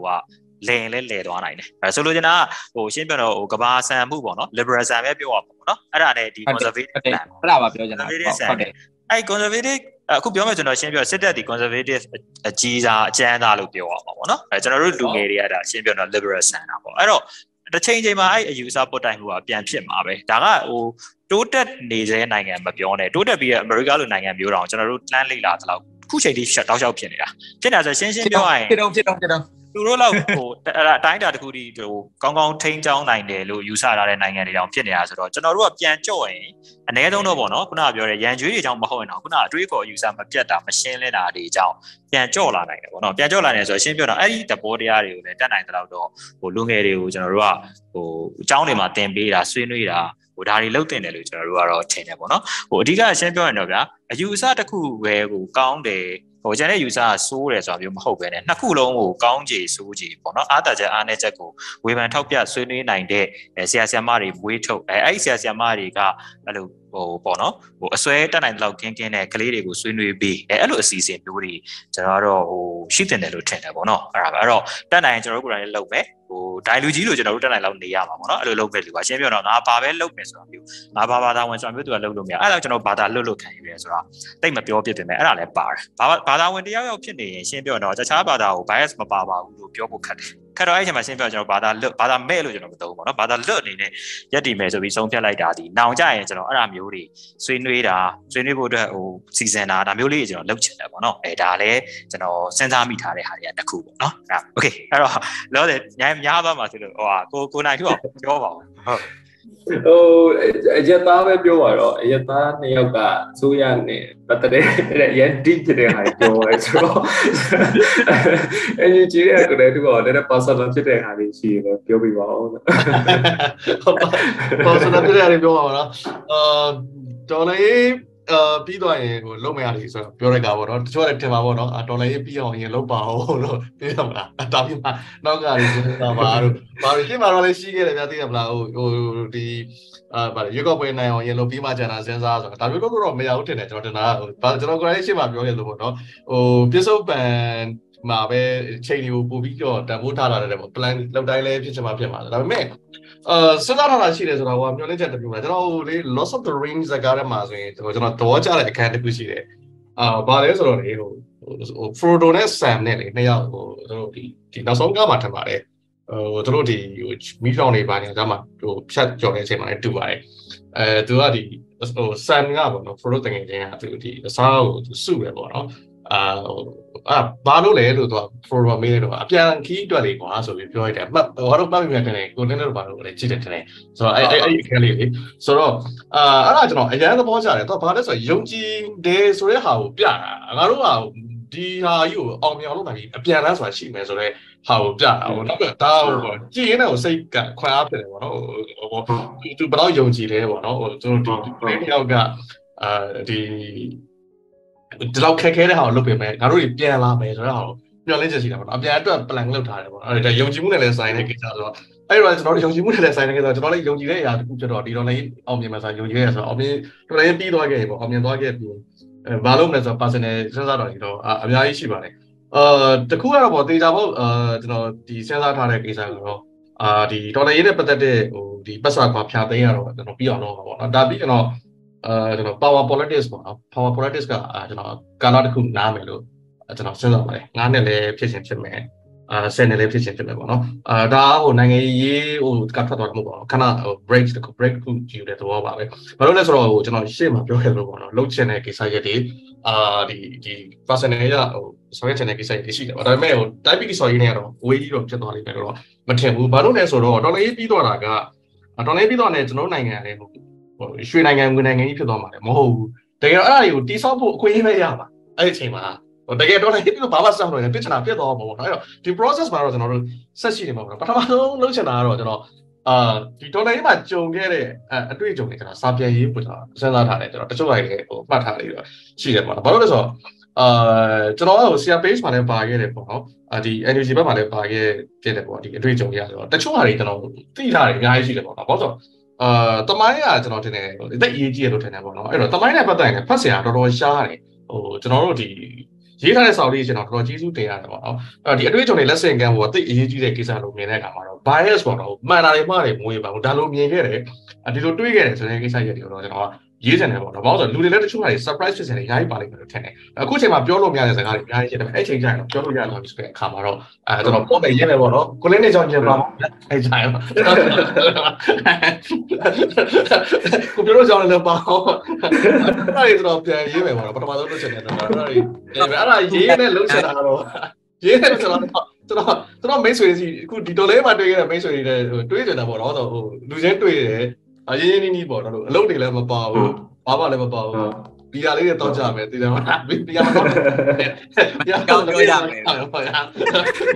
လဲလဲလဲသွားနိုင်တယ်အဲဆိုလိုချင်တာဟိုရှင်းပြတော့ဟိုကဘာဆန်မှုပေါ့နော် liberal ဆန်ပဲပြောရမှာပေါ့နော်အဲ့ဒါနဲ့ဒီ conservative အဲ့ဒါပါပြောချင်တာဟုတ်တယ် အဲ့ conservative အခုပြောမယ်ကျွန်တော်ရှင်းပြစစ်တပ်ဒီ conservative အကြီးစားအကျန်းသားလို့ပြောရမှာပေါ့နော်အဲကျွန်တော်တို့လူငယ်တွေကဒါရှင်းပြတော့ liberal ဆန်တာပေါ့အဲ့တော့တစ်ချိန်ချိန်မှာအဲ့အယူဆပုတ်တိုင်မှုကပြန်ဖြစ်မှာပဲဒါကဟိုတိုးတက်နေတဲ့နိုင်ငံမပြောနဲ့တိုးတက်ပြီးအမေရိကလိုနိုင်ငံမျိုးတောင်ကျွန်တော်တို့ plan လိလာသလောက်ခုချိန်ထိရှက်တောက်လျှောက်ဖြစ်နေတာဖြစ်နေတာဆိုရှင်းရှင်းပြောရရင်ဖြစ်တော့ဖြစ်တော့ဖြစ်တော့ သူတို့လောက်ဟိုအတိုင်းတာတစ်ခုဒီဟိုကောင်းကောင်းထိန်းချောင်းနိုင်တယ်လို့ယူဆထားတဲ့နိုင်ငံတွေတောင်ဖြစ်နေတာဆိုတော့ကျွန်တော်တို့ကပြန်ကြော့ရင်အနည်းဆုံးတော့ပေါ့နော်ခုနကပြောတဲ့ရန်ကြွေးတွေကြောင့်မဟုတ်ရင်တော့ခုနကအတွေးခေါ်ယူဆမပြတ်တာမရှင်းလင်းတာတွေကြောင့်ပြန်ကြော့လာနိုင်တယ်ပေါ့နော်ပြန်ကြော့လာနေဆိုတော့ရှင်းပြောတာအဲ့ဒီသဘောတရားတွေကိုလည်းတက်နိုင်တဲ့လောက်တော့ဟိုလူငယ်တွေကိုကျွန်တော်တို့ကဟိုအကြောင်းတွေမှာသင်ပေးတာဆွေးနွေးတာဟိုဒါတွေလုပ်တင်တယ်လို့ကျွန်တော်တို့ကတော့ထင်တယ်ပေါ့နော်ဟိုအဓိကရှင်းပြောရင်တော့ဗျာအယူအဆတစ်ခုပဲကိုကောင်းတယ် ဟိုကျန်တဲ့ user ကစိုးတယ်ဆိုတာမျိုးမဟုတ်ပဲねနှစ်ခုလုံးကိုကောင်းကြည်စိုးကြည်ပေါ့နော်အားတာချက်အားနည်းချက်ကိုဝေဖန်ထောက်ပြဆွေးနွေးနိုင်တဲ့ဆရာဆရာမတွေမွေးထုတ်အဲအဲ့ဒီဆရာဆရာမတွေကအဲ့လိုဟိုပေါ့နော်ဟိုအစွဲတက်နိုင်တဲ့လောက်ကင်းကင်းတဲ့ကလေးတွေကိုဆွေးနွေးပြီးအဲအဲ့လိုအစီအစဉ်မျိုးတွေကျွန်တော်တို့ဟိုရှိတင်တယ်လို့ထင်တယ်ပေါ့နော်အဲ့ဒါပဲအဲ့တော့တက်နိုင်ကျွန်တော်တို့ကိုယ်တိုင်လည်းလုပ်မယ်ဟိုဟိုိုဒိုင်လူကြီးလို့ကျွန်တော်တို့တက်နိုင်လောက်နေရမှာပေါ့နော်အဲ့လိုလုပ်မဲ့လူပါရှင်းပြတော့ငါဘာပဲလုပ်မယ်ဆိုတာမျိုးငါဘာဘာသာဝင်ဆိုတာမျိုးသူကလုပ်လို့မရအဲ့ဒါကျွန်တော်ဘာသာလွတ်လွတ်ခံယူရဲဆိုတာတိတ်မပြောဖြစ်ပေမဲ့အဲ့ဒါလည်းပါတယ်ဘာဘာသာဝင်တယောက်ယောက်ဖြစ်နေရင်ရှင်းပြတော့တခြားဘာသာကို bias မပါပါဘူးလို့ပြောဖို့ခက်တယ်ခက်တော့အဲ့ချိန်မှာရှင်းပြကျွန်တော်ဘာသာလွတ်ဘာသာမဲ့လို့ကျွန်တော်မသုံးဘူးပေါ့နော်ဘာသာလွတ်အနေနဲ့ရက်တည်မယ်ဆိုပြီးဆုံးဖြတ်လိုက်တာဒီနောင်ကြရင်ကျွန်တော်အဲ့ဒါမျိုးတွေဆွေးနွေးတာဆွေးနွေးဖို့အတွက်ဟိုစီစဉ်တာဒါမျိုးလေးကျွန်တော်လုပ်ချင်တယ်ပေါ့နော်အဲဒါလည်းကျွန်တော်စဉ်းစားမိထားတဲ့ဟာတွေကတစ်ခုပေါ့နော်အဲ့ Okay အဲ့တော့လောတယ်ညများသွားမှာဆိုလို့ဟိုဟာကိုကိုနိုင်ထုအောင်ပြောပါဦးဟုတ်ဟိုအရသားပဲပြောပါတော့အရသားနှစ်ယောက်ကစိုးရနဲ့ပတ်သက်တဲ့ရန်ဒီဖြစ်တဲ့ဟာပြောရဲဆိုတော့အရင်ကြီးရကလည်းသူကလည်း personal ဖြစ်တဲ့ဟာတွေရှိတယ်ပြောပြပါဦးဟုတ်ပါ personal ဖြစ်တဲ့ဟာတွေပြောပါတော့အာဒေါ်လာရေး အာပြီးသွားရင်ကိုလုံးမရဘူးဆိုတော့ပြောရတာပေါ့နော်တချို့လည်းထင်ပါပေါ့နော်ဒေါ်လာရေးပြီးအောင်ရင်လုံးပါအောင်လို့သိရမလားဒါပြီးမှနောက်ကတွေဆိုတာပါလို့ဘာလို့ရှင်းမှာတော့လည်းရှိခဲ့တယ်ဗျာသိရမလားဟိုဟိုဒီအာဗါရွေးကောက်ပွဲနိုင်အောင်ရင်လုံးပြီးမှကျန်တာစဉ်းစားဆိုတာဒါမျိုးတော့တော့မရဘူးထင်တယ်ကျွန်တော်တင်တာဟိုဘာကျွန်တော်ကိုယ်လည်းရှင်းမှာပြောရလို့ပေါ့နော်ဟိုပြစ္ဆုတ်ပန်မှာပဲချိန်တွေကိုပို့ပြီးတော့တန်ဖိုးထားလာတယ်ပေါ့ plan လောက်တိုင်းလည်းဖြစ်ချင်မှဖြစ်မှာဒါပေမဲ့ အာစဉ်းစားထားတာရှိတယ်ဆိုတော့ဟိုမျောလင့်ချက်တစ်ခုပါကျွန်တော်လေ Lost of the Rings ဇာတ်ကားထဲမှာဆိုရင်ကျွန်တော်တော့ကြားတဲ့အခန်းတစ်ခုရှိတယ်အာဘာလဲဆိုတော့လေဟိုဟို Frodo နဲ့ Sam နဲ့လေနှစ်ယောက်ဟိုသူတို့ဒီဒီနောက်ဆုံးကားမှာထင်ပါတယ်ဟိုသူတို့ဒီဟိုမီးဖောင်တွေပါနေတာမှဟိုဖြတ်ကြော်တဲ့အချိန်မှာလည်းတူပါတယ်အဲသူကဒီဟို Sam ကပေါ့နော် Frodo တကယ်ချင်းကသူဒီအစားကိုသူစုတယ်ပေါ့နော်အာ အာဘာလို့လဲလို့သူက forward မေးတယ်တော့အပြန်ခီးအတွက်လေးကွာဆိုပြီးပြောလိုက်တယ်မှတ်ဘာလို့မှတ်မိမှတယ်ကိုတင်းတို့ဘာလို့လဲကြည့်တယ်တယ်ဆိုတော့အဲ့အဲ့အဲ့အခန်းလေးလေဆိုတော့အာအဲ့ဒါကျွန်တော်အရင်သဘောကျတယ်သူကဘာလဲဆိုတော့ယုံကြည်တယ်ဆိုတဲ့ဟာကိုပြတာငါတို့ကဒီဟာကြီးကိုအောင်မြောင်လုပ်နိုင်ပြီအပြန်လန်းဆိုတာရှိမယ်ဆိုတော့ဟာကိုပြတာဟိုနောက်ကဒါဟိုကြည်ရင်လည်းစိတ်ကခွန်အားဖြစ်တယ်ပေါ့နော်ဟိုသူဘယ်တော့ယုံကြည်လဲပေါ့နော်ဟိုသူတို့ဒီတယောက်ကအာဒီ ဒီလောက်ခက်ခဲတဲ့ဟာကိုလုပ်ပေးမယ်ငါတို့တွေပြန်လာမယ်ဆိုတော့ဟာကိုမျှော်လင့်ချက်ရှိတာပေါ့နော်အပြန်အတွက် plan လုပ်ထားတယ်ပေါ့နော်အဲ့ဒါယုံကြည်မှုနဲ့လည်းဆိုင်တဲ့ကိစ္စဆိုတော့အဲ့တော့ကျွန်တော်တို့ယုံကြည်မှုနဲ့လည်းဆိုင်တဲ့ကိစ္စကျွန်တော်လည်းယုံကြည်တဲ့အရာတစ်ခုဖြစ်တော့ဒီတော့လည်းအောင်မြင်မှာဆိုယုံကြည်ရဆိုတော့အောင်မြင်တော်လည်းပြီးသွားခဲ့ပြီပေါ့အောင်မြင်သွားခဲ့ပြီအဲဘာလို့မလဲဆိုတော့ personal စဉ်းစားတော်ကြီးတော့အများကြီးရှိပါတယ်အာတခုကတော့ပေါ့တေချာပေါ့အာကျွန်တော်ဒီစဉ်းစားထားတဲ့ကိစ္စကတော့အာဒီတော်လည်းရေးနဲ့ပတ်သက်တဲ့ဟိုဒီပတ်စာခွာဖြာသိမ်းရတော့ကျွန်တော်ပြီးအောင်လုပ်ပါပေါ့နော်ဒါပြီးကျွန်တော် အဲကျွန်တော် power politics ပေါ့နော် power politics ကကျွန်တော်ကာလတစ်ခုနားမယ်လို့ကျွန်တော်စဉ်းစားပါတယ်ငါးနှစ်လည်းဖြစ်ရှင်ဖြစ်မယ်အာဆယ်နှစ်လည်းဖြစ်ရှင်ဖြစ်မယ်ပေါ့နော်အာဒါဟိုနိုင်ငံရေးဟိုကထွက်သွားတာမဟုတ်ပါဘူးခဏဟို break တစ်ခု break ခုကြည့်တဲ့သဘောပါပဲဘာလို့လဲဆိုတော့ဟိုကျွန်တော်ရှေ့မှာပြောခဲ့လို့ပေါ့နော်လှုပ်ချင်တဲ့ကိစ္စရက်တွေအာဒီဒီ personal ရဟိုဆောင်ရွက်ချင်တဲ့ကိစ္စတွေရှိတယ်ဒါပေမဲ့ဟို type ဆော်ရင်းနေကတော့ဝေးကြီးတော့ဖြစ်သွားလိမ့်မယ်တော့မထင်ဘူးဘာလို့လဲဆိုတော့ဒေါ်လာရေးပြီးသွားတာကဒေါ်လာရေးပြီးသွားတယ်ကျွန်တော်နိုင်ငံလည်း ဟိုရွှေနိုင်ငံငွေနိုင်ငံကြီးဖြစ်သွားမှာလေမဟုတ်ဘူးတကယ်တော့အဲ့ဒါတွေကိုတိဆောက်ဖို့အခွင့်အရေးပဲရပါအဲ့ဒီအချိန်မှာတကယ်တော့လည်းပြီးတော့ဘာမှစောင့်လို့ပြဿနာပြတ်သွားမှာပေါ့နော်အဲ့တော့ဒီ process မှာတော့ကျွန်တော်တို့ဆက်ရှိနေမှာပေါ့ပထမဆုံးလုပ်ချင်တာကတော့ကျွန်တော်အာဒီတော်လိုင်းမှာကြုံခဲ့တဲ့အတွေ့အကြုံတွေကျွန်တော်စာပြန်ရေးပို့တာစဉ်းစားထားတယ်ကျွန်တော်တချို့ဟာတွေဟိုမှတ်ထားလေးတော့ရှိတယ်ပေါ့နော်ဘာလို့လဲဆိုတော့အာကျွန်တော်ကဟို share page မှာလည်းပါခဲ့တယ်ပေါ့နော်အာဒီ energy ဘက်မှာလည်းပါခဲ့ဖြစ်တယ်ပေါ့ဒီအတွေ့အကြုံတွေရဆိုတော့တချို့ဟာတွေကျွန်တော်သိထားတယ်အများကြီးရှိတယ်ပေါ့နော်ဘာလို့ဆိုတော့ အာတမိုင်းကကျွန်တော်ထင်တယ်အသက်အရေးကြီးရလို့ထင်တယ်ပေါ့နော်အဲ့တော့တမိုင်းနဲ့ပတ်သက်ရင်ဖတ်စရာတော်တော်ရှားတယ်ဟိုကျွန်တော်တို့ဒီရေးထားတဲ့စာလေးကျွန်တော်တော်တော်ကျေးဇူးတင်ရတယ်ပေါ့နော်အဲ့ဒီအတွေ့အကြုံတွေလက်ဆင့်ကမ်းဖို့တိတ်အရေးကြီးတဲ့ကိစ္စလို့မြင်တဲ့အခါမှာတော့ bias ပေါ့နော်မှန်တာတွေမှားတယ်မွေးပါဘူးဒါလိုမြင်ခဲ့တယ်ဒီလိုတွေးခဲ့တယ်ဆိုတဲ့ကိစ္စရပ်တွေတော့ကျွန်တော် ရေးချင်တယ်ပေါ့နော်ဘာလို့ဆိုလူတွေလည်းတချို့ဟာတွေ surprise ဖြစ်နေတယ်အများကြီးပါလိမ့်မယ်လို့ထင်တယ်အခုချိန်မှာပြောလို့မရတဲ့စကားတွေအများကြီးရှိတယ်အဲ့ချိန်ကျရင်တော့ပြောလို့ရတော့ဆိုတဲ့အခါမှာတော့အဲကျွန်တော်ပုံမဲ့ရေးမယ်ပေါ့နော်ကိုလင်းနေကြောင်းကျင်ပါမှာအဲ့ချိန်တော့ကိုပြောလို့ကြောင်းလည်းပါအောင်အဲ့ဒါတွေကျွန်တော်ပြန်ရေးမယ်ပေါ့နော်ပထမဆုံးလုပ်ချင်တယ်တော့အဲ့ဒါတွေအဲ့ဒါရေးနဲ့လုပ်ချင်တာတော့ရေးတယ်ကျွန်တော်ကျွန်တော်ကျွန်တော်မိတ်ဆွေစီအခုဒီတော်လေးမှာတွေ့ခဲ့တဲ့မိတ်ဆွေတွေနဲ့တွေးနေတာပေါ့နော်ဟိုလူချင်းတွေ့တယ် အရင်နီးနီးပေါ့နော်အလုပ်တွေလည်းမပါဘူးဘာမှလည်းမပါဘူးဘီယာလေးတွေတောက်ကြမယ်တည်တယ်မလားဘီယာမတောက်ဘီယာတောက်ကြမယ်ဟုတ်ရ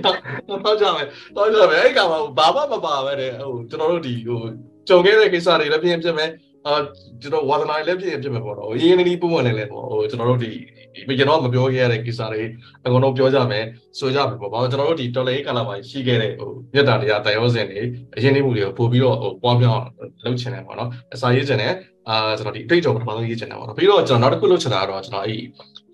တောက်ကြမယ်တောက်ကြမယ်အဲ့ကောင်ဘာမှမပါပဲတဲ့ဟိုကျွန်တော်တို့ဒီဟိုကြုံခဲ့တဲ့ကိစ္စတွေလည်းပြင်ပြမယ် အာကျွန်တော်ဝါသနာလည်းပြင်ပြမယ်ပေါ့နော်ရင်းနီးပုံမှန်လည်းလည်းပေါ့ဟိုကျွန်တော်တို့ဒီကျွန်တော်မပြောခဲ့ရတဲ့ကိစ္စတွေအကုန်လုံးပြောကြမယ်ဆိုကြမယ်ပေါ့ဘာလို့ကျွန်တော်တို့ဒီတော်လေးကာလာမှာရှိခဲ့တဲ့ဟိုမြတ်တာတရားတန်ရောစင်တွေအရင်နေမှုတွေကိုပို့ပြီးတော့ဟိုပွားများလုပ်ချင်တယ်ပေါ့နော်အစာရေးချင်တယ်အာကျွန်တော်ဒီအတွေ့အကြုံပထမဆုံးရေးချင်တယ်ပေါ့နော်ပြီးတော့ကျွန်တော်နောက်တစ်ခုလုပ်ချင်တာကတော့ကျွန်တော်အဲ့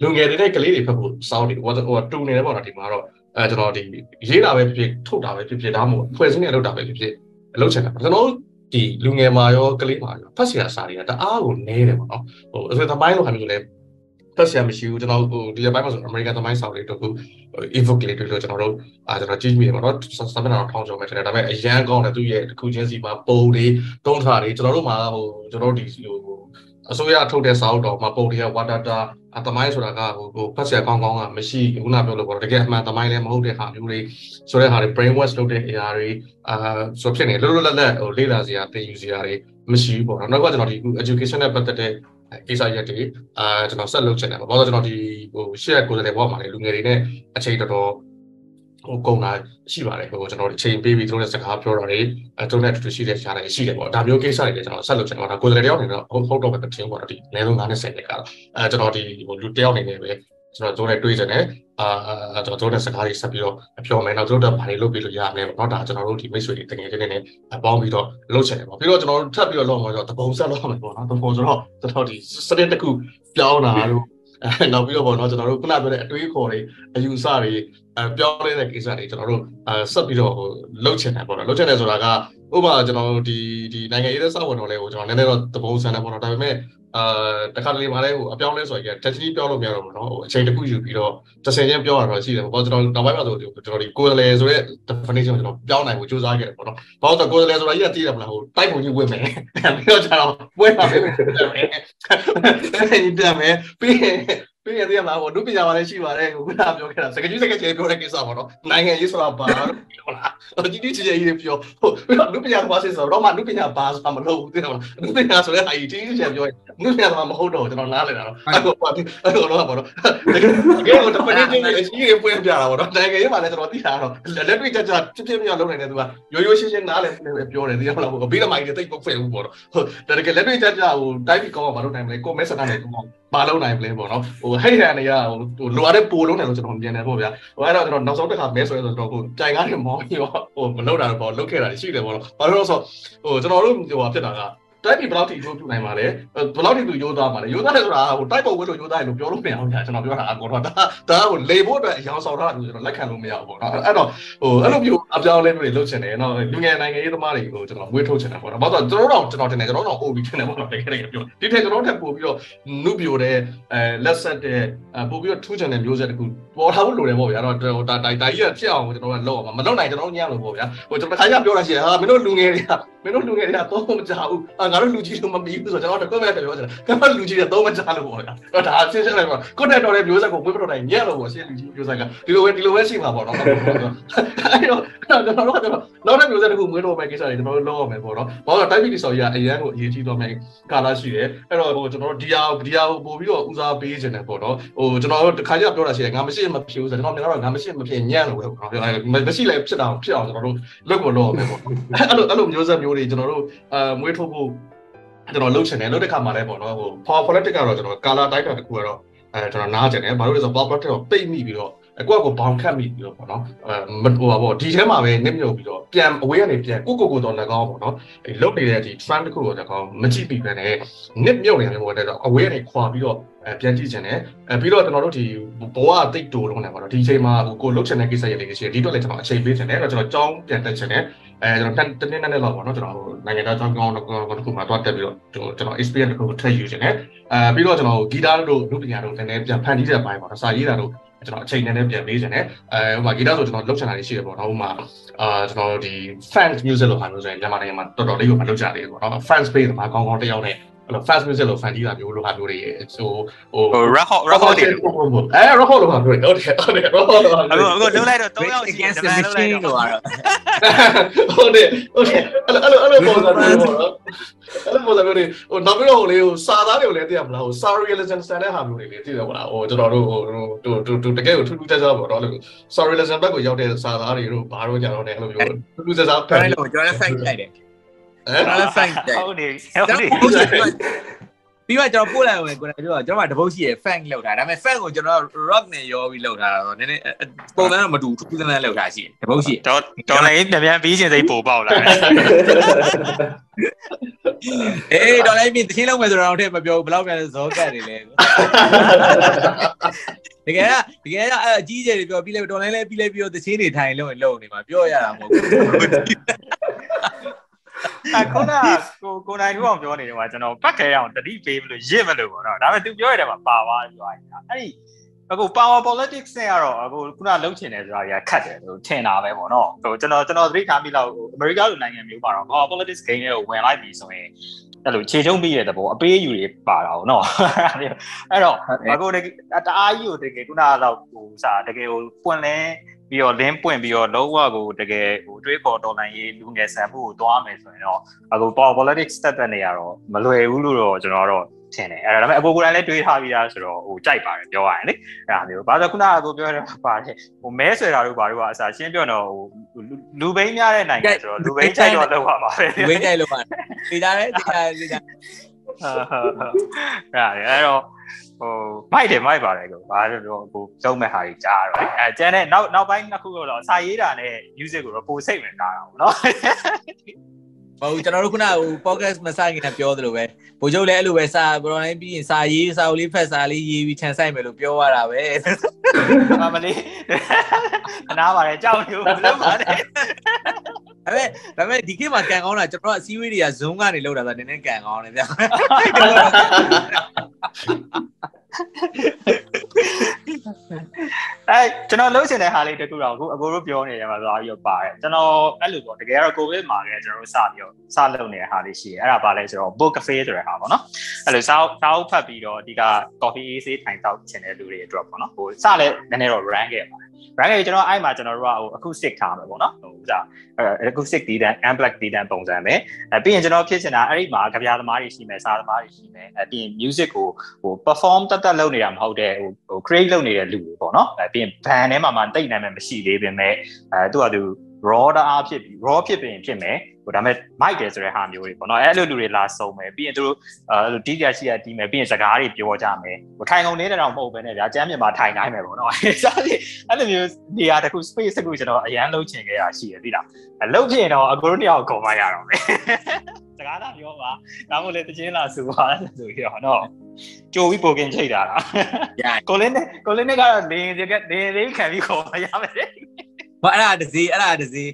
လူငယ်တွေနဲ့ကလေးတွေဖက်ဖို့စောင်းတွေဟိုဟိုတူနေတယ်ပေါ့နော်ဒီမှာတော့အဲကျွန်တော်ဒီရေးတာပဲဖြစ်ဖြစ်ထုတ်တာပဲဖြစ်ဖြစ်ဒါမှမဟုတ်ဖွဲ့စည်းနေလောက်တာပဲဖြစ်ဖြစ်အလုပ်ချင်တာကျွန်တော် ဒီလူငယ်မှာရောကလေးမှာရောဖတ်စရာစာတွေကတအားကိုနည်းတယ်ပေါ့နော်ဟိုအစိုးရသမိုင်းလို့ခါမျိုးဆိုလဲဖတ်စရာမရှိဘူးကျွန်တော်ဟိုဒီဘက်မှာဆိုအမေရိကန်သမိုင်းစာတွေတော့ခု evoke လေးတွေလို့ကျွန်တော်တို့အာကျွန်တော်ကြည့်မိတယ်ပေါ့နော်စပင်တော်ထောင်းကြုံမဲ့တယ်ဒါပေမဲ့အရန်ကောင်းတယ်သူရဲ့တစ်ခုချင်းစီမှာပုံတွေတုံးထားတွေကျွန်တော်တို့မှာဟိုကျွန်တော်တို့ဒီဟို အစိုးရထုတ်တဲ့စာအုပ်တော်မှာပုံတွေက water data အသမိုင်းဆိုတာကဟိုဟိုဖတ်စရာကောင်းကောင်းကမရှိခုနပြောလို့ပေါ့တကယ်အမှန်သမိုင်းလည်းမဟုတ်တဲ့ဟာမျိုးတွေဆိုတဲ့ဟာတွေ brain wash လုပ်တဲ့အရာတွေအာဆိုဖြစ်နေလွတ်လွတ်လပ်လပ်ဟိုလေ့လာစရာသင်ယူစရာတွေမရှိဘူးပေါ့နော်နောက်ကကျွန်တော်ဒီ education နဲ့ပတ်သက်တဲ့ကိစ္စရက်တွေအာကျွန်တော်ဆက်လုပ်ချင်တယ်ပေါ့ဘာလို့ကျွန်တော်ဒီဟိုရှေ့ကိုယ်စားလှယ်ဘောမှာလေလူငယ်တွေနဲ့အချိန်တော်တော် ဟိုကုန်တာရှိပါတယ်ဟိုကျွန်တော်အချိန်ပေးပြီးသူတို့နဲ့စကားပြောတာတွေအဲသူတို့နဲ့အတူတူရှိတဲ့ရှားတွေရှိတယ်ပေါ့ဒါမျိုးကိစ္စတွေလည်းကျွန်တော်ဆက်လုပ်ချင်တယ်ပေါ့ဒါကိုယ်စားလှယ်တယောက်အနေနဲ့ဟုတ်ဟုတ်တော့ပဲတင်ပေါ့နော်ဒီအနည်းဆုံး9နဲ့10နှစ်ကတော့အဲကျွန်တော်ဒီဟိုလူတယောက်အနေနဲ့ပဲကျွန်တော်တို့နဲ့တွေ့ကြတယ်အာကျွန်တော်တို့နဲ့စကားတွေဆက်ပြီးတော့ပြောမယ်နောက်တို့တော့ဘာတွေလုပ်ပြီးလို့ရမလဲပေါ့နော်ဒါကျွန်တော်တို့ဒီမိတ်ဆွေတွေတကယ်ချင်းနဲ့ပေါင်းပြီးတော့လုပ်ချင်တယ်ပေါ့ပြီးတော့ကျွန်တော်တို့ထပ်ပြီးတော့လုပ်မှာဆိုတော့တပုံဆက်လုပ်မယ်ပေါ့နော်တပုံဆိုတော့ကျွန်တော်ဒီစနစ်တစ်ခုပြောင်းတာလို့ အဲနောက်ပြီးတော့ပေါ့နော်ကျွန်တော်တို့ခုနပြောတဲ့အတွေးခေါ်တွေအယူဆတွေအဲပြောင်းလဲတဲ့ကိစ္စတွေကျွန်တော်တို့အဲဆက်ပြီးတော့ဟိုလုပ်ချင်တယ်ပေါ့နော်လုပ်ချင်တယ်ဆိုတာကဥပမာကျွန်တော်တို့ဒီဒီနိုင်ငံရေးသက်စာဝင်တော်လေးကိုကျွန်တော်နည်းနည်းတော့တပုံဆန်တယ်ပေါ့နော်ဒါပေမဲ့ အာတခါတလေမှလည်းဟိုအပြောင်းလဲဆိုရင် technically ပြောလို့မရတော့ဘူးเนาะဟိုအချိန်တစ်ခုယူပြီးတော့တစ်ဆယ်ချင်းပြောရတော့ရှိတယ်ပေါ့ကျွန်တော်နောက်ပိုင်းမှာဆိုကျွန်တော်ဒီကိုယ်လည်းဆိုရဲ definition ကျွန်တော်ပြောင်းနိုင်ဖို့စူးစမ်းခဲ့တယ်ပေါ့နော်ဘာလို့ဆိုကိုယ်လည်းဆိုတာကြီးကသိတယ်မလားဟိုတိုက်ပုံကြီးဝင်မယ်ပြီးတော့ကျတော့ပွဲပါမယ်အဲ့ဒါမယ်ပြီးရင် ပြီးရင်သိရမှာဟိုဒုပညာမှာလည်းရှိပါတယ်ဟိုကပြောခဲ့တာစကားကြီးစကားကြီးပြောတဲ့ကိစ္စပေါ့နော်နိုင်ငံရေးဆိုတာဘာလို့ပြောလားဟိုကြီးကြီးကြီးကြီးပြောဟိုပြီးတော့ဒုပညာကဘာစစ်ဆိုတော့မှဒုပညာဘာဆိုတာမလုပ်ဘူးသိတယ်မလားဒုပညာဆိုတဲ့ဟာကြီးကြီးကြီးပြောဒုပညာကမဟုတ်တော့ကျွန်တော်နားလည်တာတော့အဲ့ကိုပါအဲ့ကိုတော့ပေါ့နော်တကယ်တကယ်တော့ပနေချင်းကြီးအကြီးကြီးပွင့်ပြတာပေါ့နော်နိုင်ငံရေးမှာလည်းကျွန်တော်သိတာတော့လက်တွေ့ကြကြဖြစ်ဖြစ်မြောက်လုပ်နိုင်တယ်သူကရိုးရိုးရှင်းရှင်းနားလည်ပြောတယ်သိရမလားဟိုဘေးသမိုင်းတွေတိတ်ပုတ်ဖဲ့ဘူးပေါ့နော်ဟိုတကယ်လက်တွေ့ကြကြဟိုတိုင်းပြည်ကောင်းအောင်မလုပ်နိုင်မလဲကိုမဲစနာနဲ့ကိုမလု ပ်နိုင်မလဲပေါ့နော်ဟိုဟိတ်ဟန်တွေကဟိုလိုအပ်တဲ့ပိုလုံးတယ်လို့ကျွန်တော်မြင်တယ်ပေါ့ဗျာဟိုအဲ့တော့ကျွန်တော်နောက်ဆုံးတစ်ခါမဲဆွဲဆိုတော့ဟိုကြိုင်ကားတွေမောင်းပြီးတော့ဟိုမလုပ်တာတော့ပေါ့လုပ်ခဲ့တာရှိတယ်ပေါ့နော်ဘာလို့လဲဆိုဟိုကျွန်တော်တို့ဟိုဖြစ်တာက တိုက်ပြီဘယ်လောက်ထိရိုးပြနိုင်ပါလဲဘယ်လောက်ထိသူရိုးသားပါလဲရိုးသားတယ်ဆိုတာဟိုတိုက်ပုံဝဲလို့ရိုးသားတယ်လို့ပြောလို့မရအောင်ညာကျွန်တော်ပြောတာအကုန်တော့ဒါဒါဟိုလေဖို့အတွက်အယောင်ဆောင်ထားတာကျွန်တော်လက်ခံလို့မရဘူးပေါ့နော်အဲ့တော့ဟိုအဲ့လိုမျိုးအပြောင်းလဲတွေလုပ်ချင်တယ်နော်လူငယ်နိုင်ငံရေးသမားတွေကိုကျွန်တော်မွေးထုတ်ချင်တယ်ပေါ့နော်ဘာလို့ကျွန်တော်တို့ကျွန်တော်တင်တယ်ကျွန်တော်တို့ OB တင်တယ်ပေါ့နော်တကယ်တကယ်ပြောဒီထက်ကျွန်တော်တို့ထပ်ပို့ပြီးတော့နုပြိုတဲ့အဲလက်ဆက်တဲ့ပို့ပြီးတော့ထူးချင်တဲ့မျိုးဆက်တခုပေါ်ထားဖို့လိုတယ်ပေါ့ဗျာတော့ဒါဒါဒါကြီးကဖြစ်အောင်ကျွန်တော်ကလုပ်အောင်မလုပ်နိုင်ကျွန်တော်ညံ့လို့ပေါ့ဗျာဟိုကျွန်တော်တစ်ခါကျပြောတာရှိတယ်ဟာမင်းတို့လူငယ်တွေကမင်းတို့လူငယ်တွေကတော့မကြဘူးအာငါတို့လူကြီးတို့မပြီးဘူးဆိုတော့ကျွန်တော်တကွက်မဲ့ပြောချင်တယ်ကမလူကြီးတွေတော့မကြလို့ပေါ့ဗျာတော့ဒါဆင်းရှင်းလိုက်ပါကိုတက်တော်တဲ့မျိုးဆက်ကိုဝေးပတော့တိုင်းညံ့လို့ပေါ့ရှင်းလူကြီးမျိုးဆက်ကဒီလိုပဲဒီလိုပဲရှိမှာပေါ့နော်အဲ့တော့ကျွန်တော်တို့ကတော့နောက်တဲ့မျိုးဆက်တခုမွေးတော့မယ်ကိစ္စတွေကျွန်တော်တို့လုပ်ရမယ်ပေါ့နော်ဘာလို့တိုင်းပြည်ဆော်ကြီးကအရန်ကိုအရေးကြီးတော့မယ်ကာလာရှိတယ်အဲ့တော့ဟိုကျွန်တော်တို့ဒီဟာဒီဟာကိုပို့ပြီးတော့ဦးစားပေးခြင်းတယ်ပေါ့နော်ဟိုကျွန်တော်တို့တစ်ခါကျပြောတာရှိတယ်ငါမရှိမဖြစ်ဘူးဆိုတော့ကျွန်တော်မြင်တော့ငါမရှိမဖြစ်ညံ့လို့ပဲပေါ့နော်မရှိလည်းဖြစ်အောင်ဖြစ်အောင်ကျွန်တော်တို့လုပ်ကိုလုပ်ရမယ်ပေါ့အဲ့လိုအဲ့လိုမျိုးဆက်မျိုးတွေကျွန်တော်တို့အာမွေးထုတ်ဖို့ ကျွန်တော်လုပ်ချင်တယ်လုပ်တဲ့ခါမှာလည်းပေါ့နော်ဟို power politic ကတော့ကျွန်တော် color type တစ်ခုကတော့အဲကျွန်တော်နားချင်တယ်ဘာလို့လဲဆိုတော့ power politic ကိုပိတ်မိပြီးတော့အကွက်ကိုဘောင်ခတ်မိပြီးတော့ပေါ့နော်အဲဟိုပါပေါ့ဒီထဲမှာပဲနစ်မြုပ်ပြီးတော့ပြန်အဝေးကနေပြန်ကိုကိုကိုတော်လည်းကောင်းပေါ့နော်အဲလုတ်နေတဲ့ဒီ trend တစ်ခုကိုလည်းကောင်းမကြည့်ပြီးပဲနဲ့နစ်မြုပ်နေတယ်ပေါ့တဲ့တော့အဝေးကနေခွာပြီးတော့အဲပြန်ကြည့်ချင်တယ်အဲပြီးတော့ကျွန်တော်တို့ဒီဘောကတိတ်တိုလုံးနေပါတော့ဒီအချိန်မှာကိုလုတ်ချင်တဲ့ကိစ္စရလေးရှိတယ်ဒီတော့လည်းကျွန်တော်အချိန်ပေးချင်တယ်အဲ့တော့ကျွန်တော်ကြောင်းပြန်တက်ချင်တယ်အဲကျွန်တော်တနေ့နဲ့လောက်ပေါ့နော်ကျွန်တော်နိုင်ငံသားကြောင်းကောင်းတော့တစ်ခုမှသွားတက်ပြီးတော့ကျွန်တော် experience တစ်ခုထပ်ယူချင်တယ်အဲပြီးတော့ကျွန်တော်ဂီတာတို့လူပညာတို့နည်းနည်းပြန်ဖန်တီးတဲ့ဘိုင်းပေါ့နော်စာရေးတာတို့ကျွန်တော်အချိန်နဲ့လည်းပြန်ပေးချင်တယ်အဲဟိုမှာဂီတဆိုကျွန်တော်လှုပ်ချင်တာတွေရှိတယ်ပေါ့နော်ဟိုမှာအာကျွန်တော်ဒီ fans music လို့ဟာမျိုးဆိုရင်မြန်မာနိုင်ငံမှာတော်တော်လေးကိုမလုပ်ကြသေးဘူးပေါ့နော် fans page မှာကောင်းကောင်းတယောက်နဲ့ အဲ့လို fast music လို့ fan ကြီးတာမျိုးလို့ဟာမျိုးတွေဟိုဟို rock hot rock hot တွေအဲ rock hot လို့ဟာမျိုးတွေဟုတ်တယ်ဟုတ်တယ် rock hot လို့ဟာမျိုးအခုအခုလုံးလိုက်တော့3ယောက်ရှိတယ် against တ the မန်လုံးလိုက် machine တော့လို့ကတော့ဟုတ်တယ်ဟုတ်တယ်အဲ့လိုအဲ့လိုပုံစံမျိုးပေါ့နော်အဲ့လိုပုံစံမျိုးတွေဟိုနောက်ပြီးတော့ဟိုလေးဟိုစာသားတွေကိုလည်းသိရမလားဟို surrealism စံတဲ့ဟာမျိုးတွေလေသိတယ်မလားဟိုကျွန်တော်တို့ဟိုတူတူတူတကယ်ကိုထူးထူးခြားခြားပေါ့နော် surrealism ဘက်ကိုရောက်တဲ့စာသားတွေတို့ဘာလို့ကြတော့လဲအဲ့လိုမျိုးထူးထူးခြားခြားဖကျွန်န်တော်လည်းကျွန်တော်လည်း fight လိုက်တယ် ဟမ်ကျွန်တော်လည်း fight လိုက်ဟုတ်နေဟုတ်နေဟုတ်တယ်ပြီးမှကျွန်တော်ပို့လိုက်ဝင်ကိုယ်တိုင်ပြောကျွန်တော်ကတပုတ်ရှိရ fan လောက်တာဒါပေမဲ့ fan ကိုကျွန်တော် rock နဲ့ရောပြီးလောက်တာတော့နည်းနည်းပုံစံတော့မတူထူးထူးဆန်းဆန်းလောက်တာရှိတယ်တပုတ်ရှိရတော်တော်လည်းပြန်ပြန်ပြီးချင်းစိတ်ပိုပေါက်လာတယ်အေးတော်လိုက်ပြီးတချင်းလုံးမယ်ဆိုတော့တော့မပြောဘူးဘယ်လောက်ပြန်ဇောကတ်နေလဲတကယ်ကတကယ်ကအဲ့အကြီးကျယ်တွေပြောပြီးလဲတော်လိုက်လဲပြီးလဲပြီးတော့တချင်းတွေထိုင်လုံးလုံးနေမှာပြောရတာမဟုတ်ဘူး အခုနကကိုကိုနိုင်တို့အောင်ပြောနေတယ်မှာကျွန်တော်ပတ်ခဲအောင်တတိပေးမလို့ရစ်မလို့ပေါ့နော်ဒါပေမဲ့ तू ပြောရတဲ့မှာပါသွားပြီအဲ့ဒီအခု power politics နဲ့ကတော့အခုခုနလှုပ်ချင်တယ်ဆိုတာကြီးခတ်တယ်လို့ထင်တာပဲပေါ့နော်ဟိုကျွန်တော်ကျွန်တော်သတိထားမိလောက်အမေရိကလိုနိုင်ငံမျိုးမှာတော့ power politics game တွေကိုဝင်လိုက်ပြီဆိုရင်အဲ့လိုခြေချုံပြီးတဲ့သဘောအပေးအယူတွေပါတာပေါ့နော်အဲ့တော့အခုတအားကြီးကိုတကယ်ခုနကတော့ဟိုစာတကယ်ဟိုပွင့်လဲ ပြီးတော့ link ပွင့်ပြီးတော့လုံးဝကိုတကယ်ဟိုတွေးခေါ်တော်လိုင်းရေးလူငယ်ဆန်မှုကိုသွားမယ်ဆိုရင်တော့အခု power politics တက်တဲ့နေရာတော့မလွယ်ဘူးလို့တော့ကျွန်တော်တော့ထင်တယ်အဲ့ဒါဒါပေမဲ့အကိုကိုယ်တိုင်လည်းတွေးထားပြီးသားဆိုတော့ဟိုကြိုက်ပါတယ်ပြောရရင်လေအဲ့ဒါမျိုးဘာလို့ခုနကကိုပြောရတာပါတယ်ဟိုမဲဆွဲတာတို့ဘာတို့ကအစားရှင်းပြောတော့ဟိုလူဘိန်းများတဲ့နိုင်ငံဆိုတော့လူဘိန်းကြိုက်တော့လောက်ပါပါပဲဝင်းကြိုက်လို့ပါသိကြတယ်သိကြတယ်သိကြ အဲ့အဲ့တော့ဟိုမိုက်တယ်မိုက်ပါတယ်ကိုဘာလို့ပြောကိုသုံးမဲ့ဟာကြီးကြားတော့အဲကျန်တဲ့နောက်နောက်ပိုင်းနှစ်ခုတော့စာရေးတာနဲ့ music ကိုတော့ပိုစိတ်ဝင်စားတာပေါ့နော်ဟုတ်ကျွန်တော်တို့ခုနကဟို podcast မဆိုင်ခင်ပြောသလိုပဲဘိုလ်ချုပ်လည်းအဲ့လိုပဲစာဘရောင်းတိုင်းပြီးရင်စာရေးစာအုပ်လေးဖတ်စာလေးရေးပြီးခြံဆိုင်မယ်လို့ပြောရတာပဲမမလေးအနာပါတယ်ကြောက်နေဘူးလုံးပါတယ် ဒါပေမဲ့ဒါပေမဲ့ဒီခေတ်မှာကန်ကောင်းတာကျွန်တော်ကအစည်းအဝေးတွေက Zoom ကနေလောက်တာဆိုနည်းနည်းကန်ကောင်းတယ်ဗျာအဲကျွန်တော်လုပ်ချင်တဲ့ဟာလေးတခုတော့အခုအကိုတို့ပြောနေတယ်မှာသွားပြီးတော့ပါတယ်ကျွန်တော်အဲ့လိုပေါ့တကယ်တော့ကိုဗစ်မှာလည်းကျွန်တော်တို့စပြီးတော့စလုပ်နေတဲ့ဟာလေးရှိတယ်အဲ့ဒါပါလဲဆိုတော့ book cafe ဆိုတဲ့ဟာပေါ့နော်အဲ့လိုစာစာအုပ်ဖတ်ပြီးတော့ဒီက coffee AC ထိုင်တောက်ချင်တဲ့လူတွေအတွက်ပေါ့နော်ဟိုစလည်းနည်းနည်းတော့ rank ခဲ့ပါတယ် rank ခဲ့ကျွန်တော်အဲ့မှာကျွန်တော်တို့ကဟို acoustic ထားမယ်ပေါ့နော်ဟိုဥစားအဲ acoustic တီးတန်း amplified တီးတန်းပုံစံပဲအဲပြီးရင်ကျွန်တော်ဖြစ်ချင်တာအဲ့ဒီမှာကြပြားသမားတွေရှိမယ်စာသမားတွေရှိမယ်အဲပြီးရင် music ကိုဟို perform တက်တက်လုပ်နေတာမဟုတ်တဲ့ဟိုဟို create လုပ်နေတဲ့လူတွေပေါ့နော်အဲပြီးရင် band ထဲမှာမှတိတ်နိုင်မယ်မရှိသေးပေမဲ့အဲသူကသူ raw တအားဖြစ်ပြီး raw ဖြစ်ပြင်ဖြစ်မယ်ဟိုဒါပေမဲ့ mic တယ်ဆိုတဲ့ဟာမျိုးတွေပေါ့နော်အဲ့လိုလူတွေလာစုံမယ်ပြီးရင်သူတို့အဲလိုတီးကြရှိရတီးမယ်ပြီးရင်စကားတွေပြောကြမယ်ဟိုထိုင်ကုန်နေတဲ့တော့မဟုတ်ဘဲနဲ့ဗျာကျမ်းမြေမှာထိုင်နိုင်မယ်ပေါ့နော်အဲ့ဒါလေးအဲ့လိုမျိုးနေရာတစ်ခု space တစ်ခုကျွန်တော်အရန်လုံးချင်ခဲ့တာရှိရပြီလားအလုံးဖြစ်ရင်တော့အကိုတို့တယောက်ကုန်မရတော့မယ်စကားသာပြောပါဒါမှမဟုတ်လေတချင်းလာစူပါဆိုပြီးတော့နော်ကြိုပြီးပိုကင်ချိတ်တာလားရကိုလင်းနဲ့ကိုလင်းနဲ့ကတော့နေရကနေလေးခံပြီးခေါ်ရမယ် ဘာအဲ့ဒါတစီအဲ့ဒါတစီ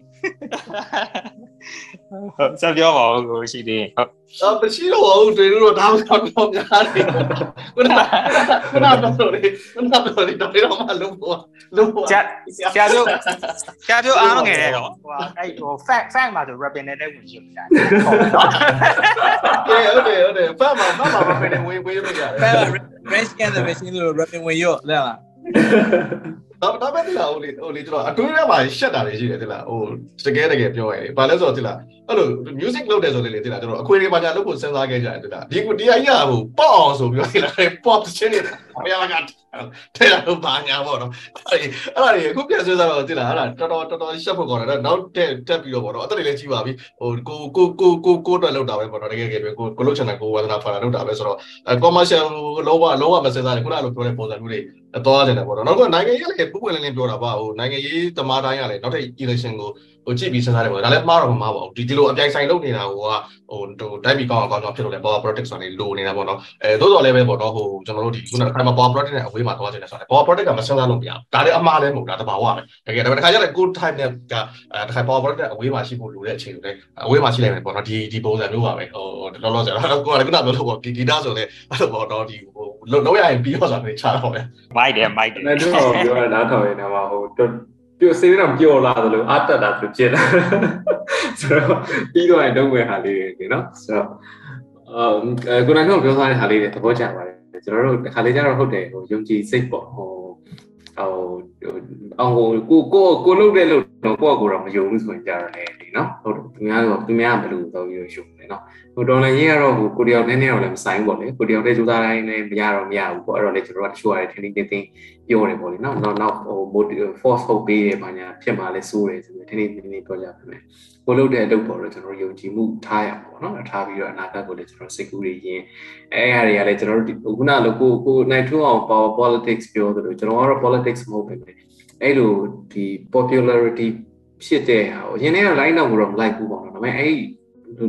ဆက်ပြောပါဦးကိုရှိသေးဟုတ်အော်မရှိတော့ဘူးတွေတို့တော့ဒါမှမဟုတ်တော့များတယ်ခုနကခုနကတော့လေခုနကတော့လေတော့တော့မှလုံးပေါ်လုံးပေါ်ကျဆရာပြောဆရာပြောအားမငယ်တဲ့တော့ဟိုအဲ့ဟို fact fact မှာဆို rapping နဲ့တက်ဝင်ရှိနေတာဟုတ်နော်ဟုတ်တယ်ဟုတ်တယ်ဖတ်မှာဖတ်မှာပဲဝေးဝေးလို့ရတယ်ပဲ range can the machine လို့ rapping ဝင်ရောလဲလား ဒါဒါပဲဒီလားဟိုလေဟိုလေကျွန်တော်အတွင်းထဲမှာရှက်တာတွေရှိတယ်ဒီလားဟိုတကယ်တကယ်ပြောရရင်ဘာလဲဆိုတော့ဒီလား အဲ့လို music လုပ်တယ်ဆိုလေဒီလားကျွန်တော်အခွေတွေပါညာလုပ်ဖို့စဉ်းစားခဲ့ကြတယ်ဒီလားဒီဒီအရာဟိုပေါ့အောင်ဆိုပြီးဒီလား pop ချင်းနေတာအမေကထဲလာတော့ဘာညာပေါ့နော်အဲ့ဒါတွေအခုပြန်စဉ်းစားတော့ဒီလားအဲ့ဒါတော်တော်တော်တော်ရှက်ဖို့ကောင်းတယ်နောက်တက်တက်ပြီးတော့ပေါ့နော်အသက်တွေလည်းကြီးပါပြီဟိုကိုကိုကိုကိုကိုတော့လောက်တာပဲပေါ့နော်တကယ်တကယ်ပဲကိုကိုလုတ်ချင်တာကိုဝါသနာဖာတာလောက်တာပဲဆိုတော့ commercial လောကလောကမစဉ်းစားနဲ့ခုနကလိုပြောတဲ့ပုံစံမျိုးတွေသွားတယ်ပေါ့နော်နောက်ကနိုင်ငံရေးလည်းပူပွင့်လင်းလင်းပြောတာပါဟိုနိုင်ငံရေးသမားတိုင်းကလည်းနောက်ထပ် election ကို ဟိုကြည့်ပြီးစဉ်းစားတယ်ပေါ့ဒါလည်းမှားတော့မမှားပါဘူးဒီဒီလိုအပြိုင်ဆိုင်လုပ်နေတာဟိုကဟိုဟိုတိုက်ပြီးကောင်းအောင်ကောင်းအောင်ဖြစ်လို့လဲ power product ဆိုတာလေလိုနေတာပေါ့နော်အဲသို့တော်လည်းပဲပေါ့နော်ဟိုကျွန်တော်တို့ဒီခုနက power product နဲ့အဝေးမှာသွားချင်တယ်ဆိုတာ power product ကမစဉ်းစားလို့မရဘူးဒါလည်းအမှားလည်းမဟုတ်ဒါတဘာဝပဲတကယ်ဒါပေမဲ့တစ်ခါကျတော့ good type နဲ့ကအဲတစ်ခါ power product နဲ့အဝေးမှာရှိဖို့လိုတဲ့အချိန်တွေလည်းအဝေးမှာရှိနိုင်မယ်ပေါ့နော်ဒီဒီပုံစံမျိုးပါပဲဟိုလောလောဆယ်တော့ကိုယ်ကလည်းခုနပြောလို့ပေါ့ဒီ data ဆိုလည်းအဲ့လိုပေါ့နော်ဒီဟိုလောက်ရရင်ပြီးတော့ဆိုတာချတော့ပဲမိုက်တယ်မိုက်တယ်အဲ့တော့ပြောရတာထောင်ရင်တော့ဟို ပြောစေးတော့ပြောလာသလိုအတတ်တာဆိုဖြစ်လာဆိုတော့ပြီးတော့ရင်တော့ဝယ်ဟာလေးတွေနော်ဆိုတော့အာကိုနိုင်တော့ပြောထားတဲ့ဟာလေးတွေသဘောကျပါတယ်ကျွန်တော်တို့တစ်ခါလေးကျတော့ဟုတ်တယ်ဟိုယုံကြည်စိတ်ပေါ့ဟို ဟိုအောင်ကိုကိုကိုလုပ်တဲ့လို့တော့ကိုယ့်ကိုယ်တော့မယုံဘူးဆိုရင်ကြတော့လေဒီနော်ဟုတ်တယ်သူများကသူများကဘယ်လိုတော့ပြီးရှုံနေနော်ဟိုတော်လည်းရင်းကတော့ဟိုကိုတယောက်နဲ့နဲ့တော့လည်းမဆိုင်ဘူးပေါ့လေကိုတယောက်နဲ့စူးစမ်းတိုင်းလည်းမရတော့မရဘူးပေါ့အဲ့တော့လေကျွန်တော်ကတချို့ရတယ်ထင်းထင်းတင်းတင်းပြောတယ်ပေါ့လေနော်နောက်နောက်ဟို motive force hope ပေးတယ်ဘာညာဖြစ်မှလဲစိုးတယ်ဆိုပြီးထင်းထင်းတင်းတင်းပြောကြပါမယ် ကိုလုပ်တဲ့အလုပ်ပေါ်တော့ကျွန်တော်ယုံကြည်မှုထားရပါပေါ့နော်ထားပြီးတော့အနာဂတ်ကိုလည်းကျွန်တော်စိတ်ကူးရင်းအဲအရာတွေကလည်းကျွန်တော်တို့ခုနလိုကိုကိုနိုင်ထူအောင် power politics ပြောသလိုကျွန်တော်ကတော့ politics မဟုတ်ပဲအဲ့လိုဒီ popularity ဖြစ်တဲ့ဟာကိုရင်းနေတာ line တော့တော့မလိုက်ဘူးပေါ့နော်ဒါပေမဲ့အဲ့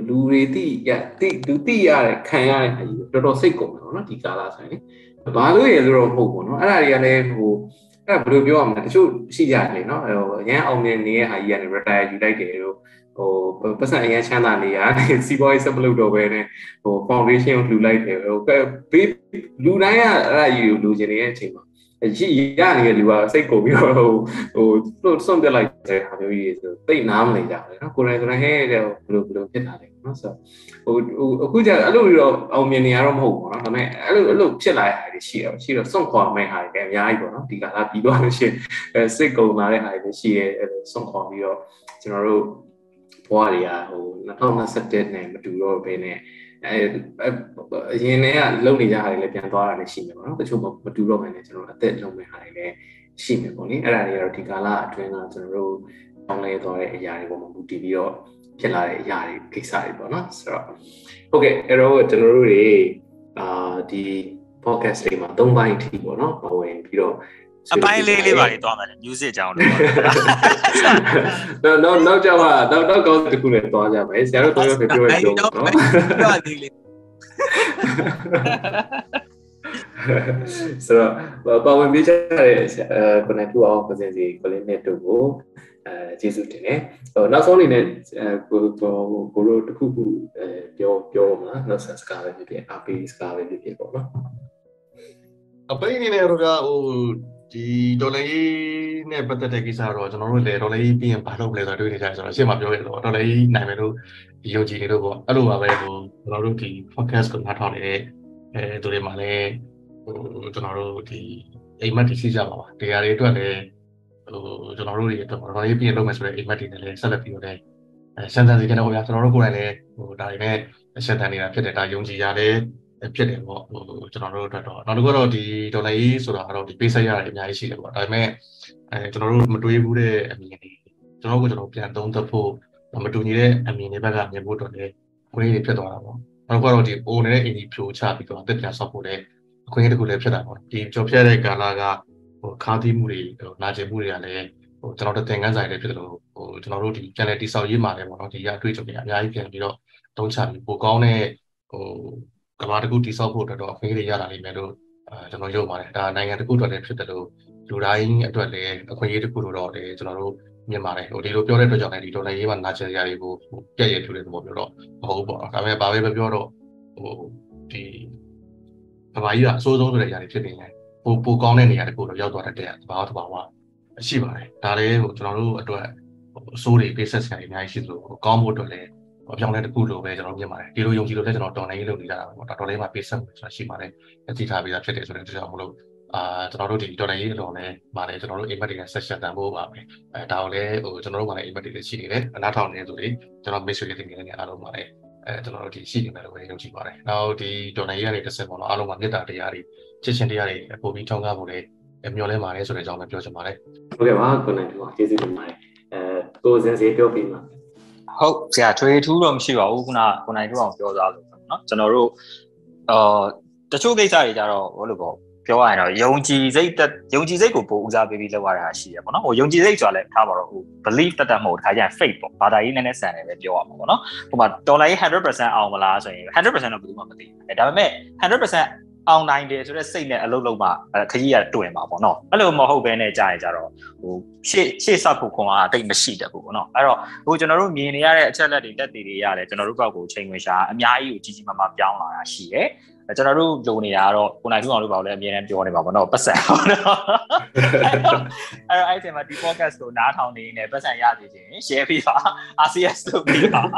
လူတွေတိရတိလူတိရတဲ့ခံရတဲ့ဟာကြီးတော်တော်စိတ်ကုန်တယ်ပေါ့နော်ဒီကာလဆိုင်လေဘာလို့ရလို့တော့မဟုတ်ဘူးနော်အဲ့ဒါတွေကလည်းဟိုအဲ့ဒါဘယ်လိုပြောရမလဲတချို့ရှိကြတယ်နော်ဟိုရန်အောင်မြင်နေတဲ့ဟာကြီးကနေ retire ယူလိုက်တယ်လို့ ဟိုပတ်စံအရင်ချမ်းသာနေရစီးပွားရေးစပ်မလုပ်တော့ဘဲနဲ့ဟို foundation ကိုလှူလိုက်တယ်ဟိုဘေးလူတိုင်းကအဲ့ဒါကြီးကိုလူချင်နေတဲ့အချိန်မှာရရနေတဲ့လူကစိတ်ကုန်ပြီးတော့ဟိုဟိုလွတ်စွန့်ပြလိုက်တဲ့ဟာမျိုးကြီးဆိုသိနားမလည်ကြဘူးနော်ကိုယ်တိုင်ဆိုတော့ဟဲတဲ့ဘယ်လိုဘယ်လိုဖြစ်တာလဲနော်ဆိုတော့ဟိုအခုကျအဲ့လိုတော့အောင်မြင်နေရတော့မဟုတ်ဘူးနော်ဒါပေမဲ့အဲ့လိုအဲ့လိုဖြစ်လာတဲ့ဟာတွေရှိတယ်ရှိတော့စွန့်ခွာမဲ့ဟာတွေအများကြီးပေါ့နော်ဒီကလာပြီးသွားလို့ရှိရင်အဲစိတ်ကုန်လာတဲ့ဟာတွေရှိရဲအဲ့လိုစွန့်ခွာပြီးတော့ကျွန်တော်တို့ ဘဝတွေကဟို2021နဲ့မတူတော့ဘဲနဲ့အဲအရင်တည်းကလုံနေကြတာတွေလည်းပြန်သွားတာလည်းရှိမယ်ပေါ့နော်တချို့မတူတော့မှလည်းကျွန်တော်အသက်လုံမဲ့ဟာတွေလည်းရှိမယ်ပေါ့လေအဲ့ဒါတွေကတော့ဒီကာလအတွင်းကကျွန်တော်တို့ပေါင်းလဲသွားတဲ့အရာတွေပေါ်မှာမူတည်ပြီးတော့ဖြစ်လာတဲ့အရာတွေကိစ္စတွေပေါ့နော်ဆိုတော့ဟုတ်ကဲ့အဲ့တော့ကျွန်တော်တို့တွေအာဒီ podcast တွေမှာ၃ပိုင်းအထိပေါ့နော်ပါဝင်ပြီးတော့ အပိုင်းလေးလေးပါလေးသွားမယ် music အကြောင်းလို့နော်နော်နောက်ကြောက်ဟာနောက်နောက်ကောင်းတစ်ခုနဲ့သွားကြမယ်ဆရာတို့တော့ပြောပြောပြောနော်ပြောသေးလေးဆိုတော့ပါဝင်ပြချတဲ့အဲကိုနေတူအောင်ပစင်စီကိုလေးနဲ့တူကိုအဲကျေးဇူးတင်တယ်ဟိုနောက်ဆုံးအနေနဲ့ကိုကိုကိုတို့တခုခုအဲပြောပြောမှာနောက်ဆက်စကားပဲဖြစ်ဖြစ်အားပေးစကားပဲဖြစ်ဖြစ်ပေါ့နော်အပိအနေနဲ့တော့ဟို ဒီဒေါ်လာရေးနဲ့ပတ်သက်တဲ့ကိစ္စတော့ကျွန်တော်တို့လည်းဒေါ်လာရေးပြီးရင်ဘာလုပ်လဲဆိုတော့တွေးနေကြတယ်ဆိုတော့ရှင်းမပြောရတော့ဒေါ်လာရေးနိုင်မယ်လို့ယုံကြည်နေလို့ပေါ့အဲ့လိုပါပဲဟိုကျွန်တော်တို့ဒီ podcast ကိုနားထောင်နေတဲ့အဲသူတွေမှလည်းဟိုကျွန်တော်တို့ဒီအိမ်မက်တွေရှိကြပါပါတရားတွေအတွက်လည်းဟိုကျွန်တော်တို့တွေအတွက်ဒေါ်လာရေးပြီးရင်လုပ်မယ်ဆိုတဲ့အိမ်မက်တွေနဲ့လည်းဆက်လက်ပြီးတော့လည်းအဲစံတန်စီကြတော့ဗျာကျွန်တော်တို့ကိုယ်တိုင်လည်းဟိုဒါတွေနဲ့ဆက်တန်နေတာဖြစ်တယ်ဒါယုံကြည်ရတယ် ဖြစ်တယ်ပေါ့ဟိုကျွန်တော်တို့အတွက်တော့နောက်တစ်ခုတော့ဒီဒေါ်လာရေးဆိုတာကတော့ဒီပေးဆက်ရတယ်အများကြီးရှိတယ်ပေါ့ဒါပေမဲ့အဲကျွန်တော်တို့မတွေးဘူးတဲ့အမြင်တွေကျွန်တော်တို့ကကျွန်တော်ပြန်သုံးသပ်ဖို့မတူညီတဲ့အမြင်တွေဘက်ကမြင်ဖို့တော့လည်းခွင့်ရဖြစ်သွားတာပေါ့နောက်တစ်ခုကတော့ဒီအိုနေတဲ့အင်ဂျီဖြိုချပြီးတော့အသက်ပြန်ဆောက်ဖို့လည်းအခွင့်အရေးတစ်ခုလည်းဖြစ်တာပေါ့ဒီကြော်ဖြတ်တဲ့ကာလာကဟိုခါးသီးမှုတွေနာကျင်မှုတွေကလည်းဟိုကျွန်တော်တို့သင်ခန်းစာတွေဖြစ်တယ်လို့ဟိုကျွန်တော်တို့ဒီပြန်လည်တိဆောက်ရေးမှာလည်းပေါ့နော်ဒီရအတွေ့အကြုံတွေအများကြီးပြန်ပြီးတော့တုံးချပြီးပိုကောင်းတဲ့ဟို ကဘာတစ်ခုတိဆောက်ဖို့အတွက်တော့အခွင့်အရေးရလာနိုင်မယ်လို့အဲကျွန်တော်ယုံပါတယ်ဒါနိုင်ငံတစ်ခုအတွက်လည်းဖြစ်တယ်လို့လူတိုင်းအတွက်လည်းအခွင့်အရေးတစ်ခုလို့တော့လေကျွန်တော်တို့မြင်ပါတယ်ဟိုဒီလိုပြောတဲ့အတွက်ကြောင့်လည်းဒီဒေါ်လာရေးမှာနာချင်ရတွေကိုပြည့်ရထူတဲ့သဘောမျိုးတော့မဟုတ်ဘူးပေါ့ဒါပေမဲ့ဘာပဲပြောတော့ဟိုဒီကဘာကြီးကအစိုးဆုံးဆိုတဲ့ຢာတွေဖြစ်နေတယ်ပိုပိုကောင်းတဲ့နေရာတခုတော့ရောက်သွားတဲ့တဲ့သဘာဝသဘာဝရှိပါတယ်ဒါလည်းဟိုကျွန်တော်တို့အတွက်အစိုးတွေပေးဆက်ဆရာတွေအများကြီးရှိသလိုကောင်းဖို့အတွက်လည်း အပြောင်းလဲတစ်ခုလိုပဲကျွန်တော်မြင်ပါတယ်ဒီလိုယုံကြည်လို့လည်းကျွန်တော်တော်နိုင်ရေးလုပ်နေကြတာပေါ့တော်တော်လေးမှပေးဆက်မှုဆိုတာရှိပါတယ်အသိထားပေးတာဖြစ်တယ်ဆိုတဲ့ကြောင့်မလို့အာကျွန်တော်တို့ဒီတော်နိုင်ရေးအလုံးလည်းဗာလေကျွန်တော်တို့ image တွေနဲ့ session တန်ဖို့ပါပဲအဲဒါကိုလည်းဟိုကျွန်တော်တို့ကလည်း image တွေရှိနေတယ်အနားထောင်နေသူတွေကျွန်တော် make sure တွေနေနေအားလုံးပါလေအဲကျွန်တော်တို့ဒီရှိနေမယ်လို့ပဲယုံကြည်ပါတယ်နောက်ဒီတော်နိုင်ရေးကနေတစ်ဆင့်ပေါ့နော်အားလုံးမှာမေတ္တာတရားတွေချစ်ချင်းတရားတွေပို့ပြီးထုံးကားဖို့လည်းမျှော်လင့်ပါတယ်ဆိုတဲ့အကြောင်းပဲပြောချင်ပါတယ်ဟုတ်ကဲ့ပါကိုနိုင်ပါကျေးဇူးတင်ပါတယ်အဲကိုစင်စေပြောပြီးမှာ ဟုတ်ဆရာထွေထူးတော့မရှိပါဘူးခုနကိုနိုင်တို့အောင်ပြောသားလို့เนาะကျွန်တော်တို့အာတချို့ကိစ္စတွေကြတော့ဘယ်လိုပေါ့ပြောရရင်တော့ယုံကြည်စိတ်တက်ယုံကြည်စိတ်ကိုပိုဦးစားပေးပြီးလုပ်ရတာရှိရပေါ့နော်ဟိုယုံကြည်စိတ်ဆိုတာလည်းထားပါတော့ဟို belief တက်တက်မဟုတ်တခါကျရင် fake ပေါ့ဘာသာရေးနည်းနည်းဆန်တယ်ပဲပြောရမှာပေါ့နော်ဟိုမှာ dollar ရေး100%အောင်မလားဆိုရင်100%တော့ဘယ်သူမှမသိဘူးဒါပေမဲ့100% အောင်နိုင်တယ်ဆိုတော့စိတ်နဲ့အလုပ်လုပ်မှခကြီးရတွင်ပါပေါ့နော်အဲ့လိုမဟုတ်ဘဲနဲ့ကြာရင်ကြတော့ဟိုရှေ့ရှေ့ဆောက်ဖို့ခွန်အားတိတ်မရှိတတ်ဘူးပေါ့နော်အဲ့တော့ဟိုကျွန်တော်တို့မြင်နေရတဲ့အချက်လက်တွေတက်တည်တွေရတယ်ကျွန်တော်တို့ကောက်ကိုချိန်ဝင်ရှာအများကြီးကိုကြီးကြီးမားမားပြောင်းလာတာရှိတယ် ကျွန်တော်တို့လိုနေတာကတော့ကိုနိုင်ထူအောင်လို့ပါလဲအမြဲတမ်းပြောနေပါဘောနော်ပတ်စံပေါ့နော်အဲ့တော့အဲ့ဒီမှာဒီ podcast ကိုနားထောင်နေနေပတ်စံရသေးခြင်း share ပေးပါ RCS လုပ်ပေးပါဟု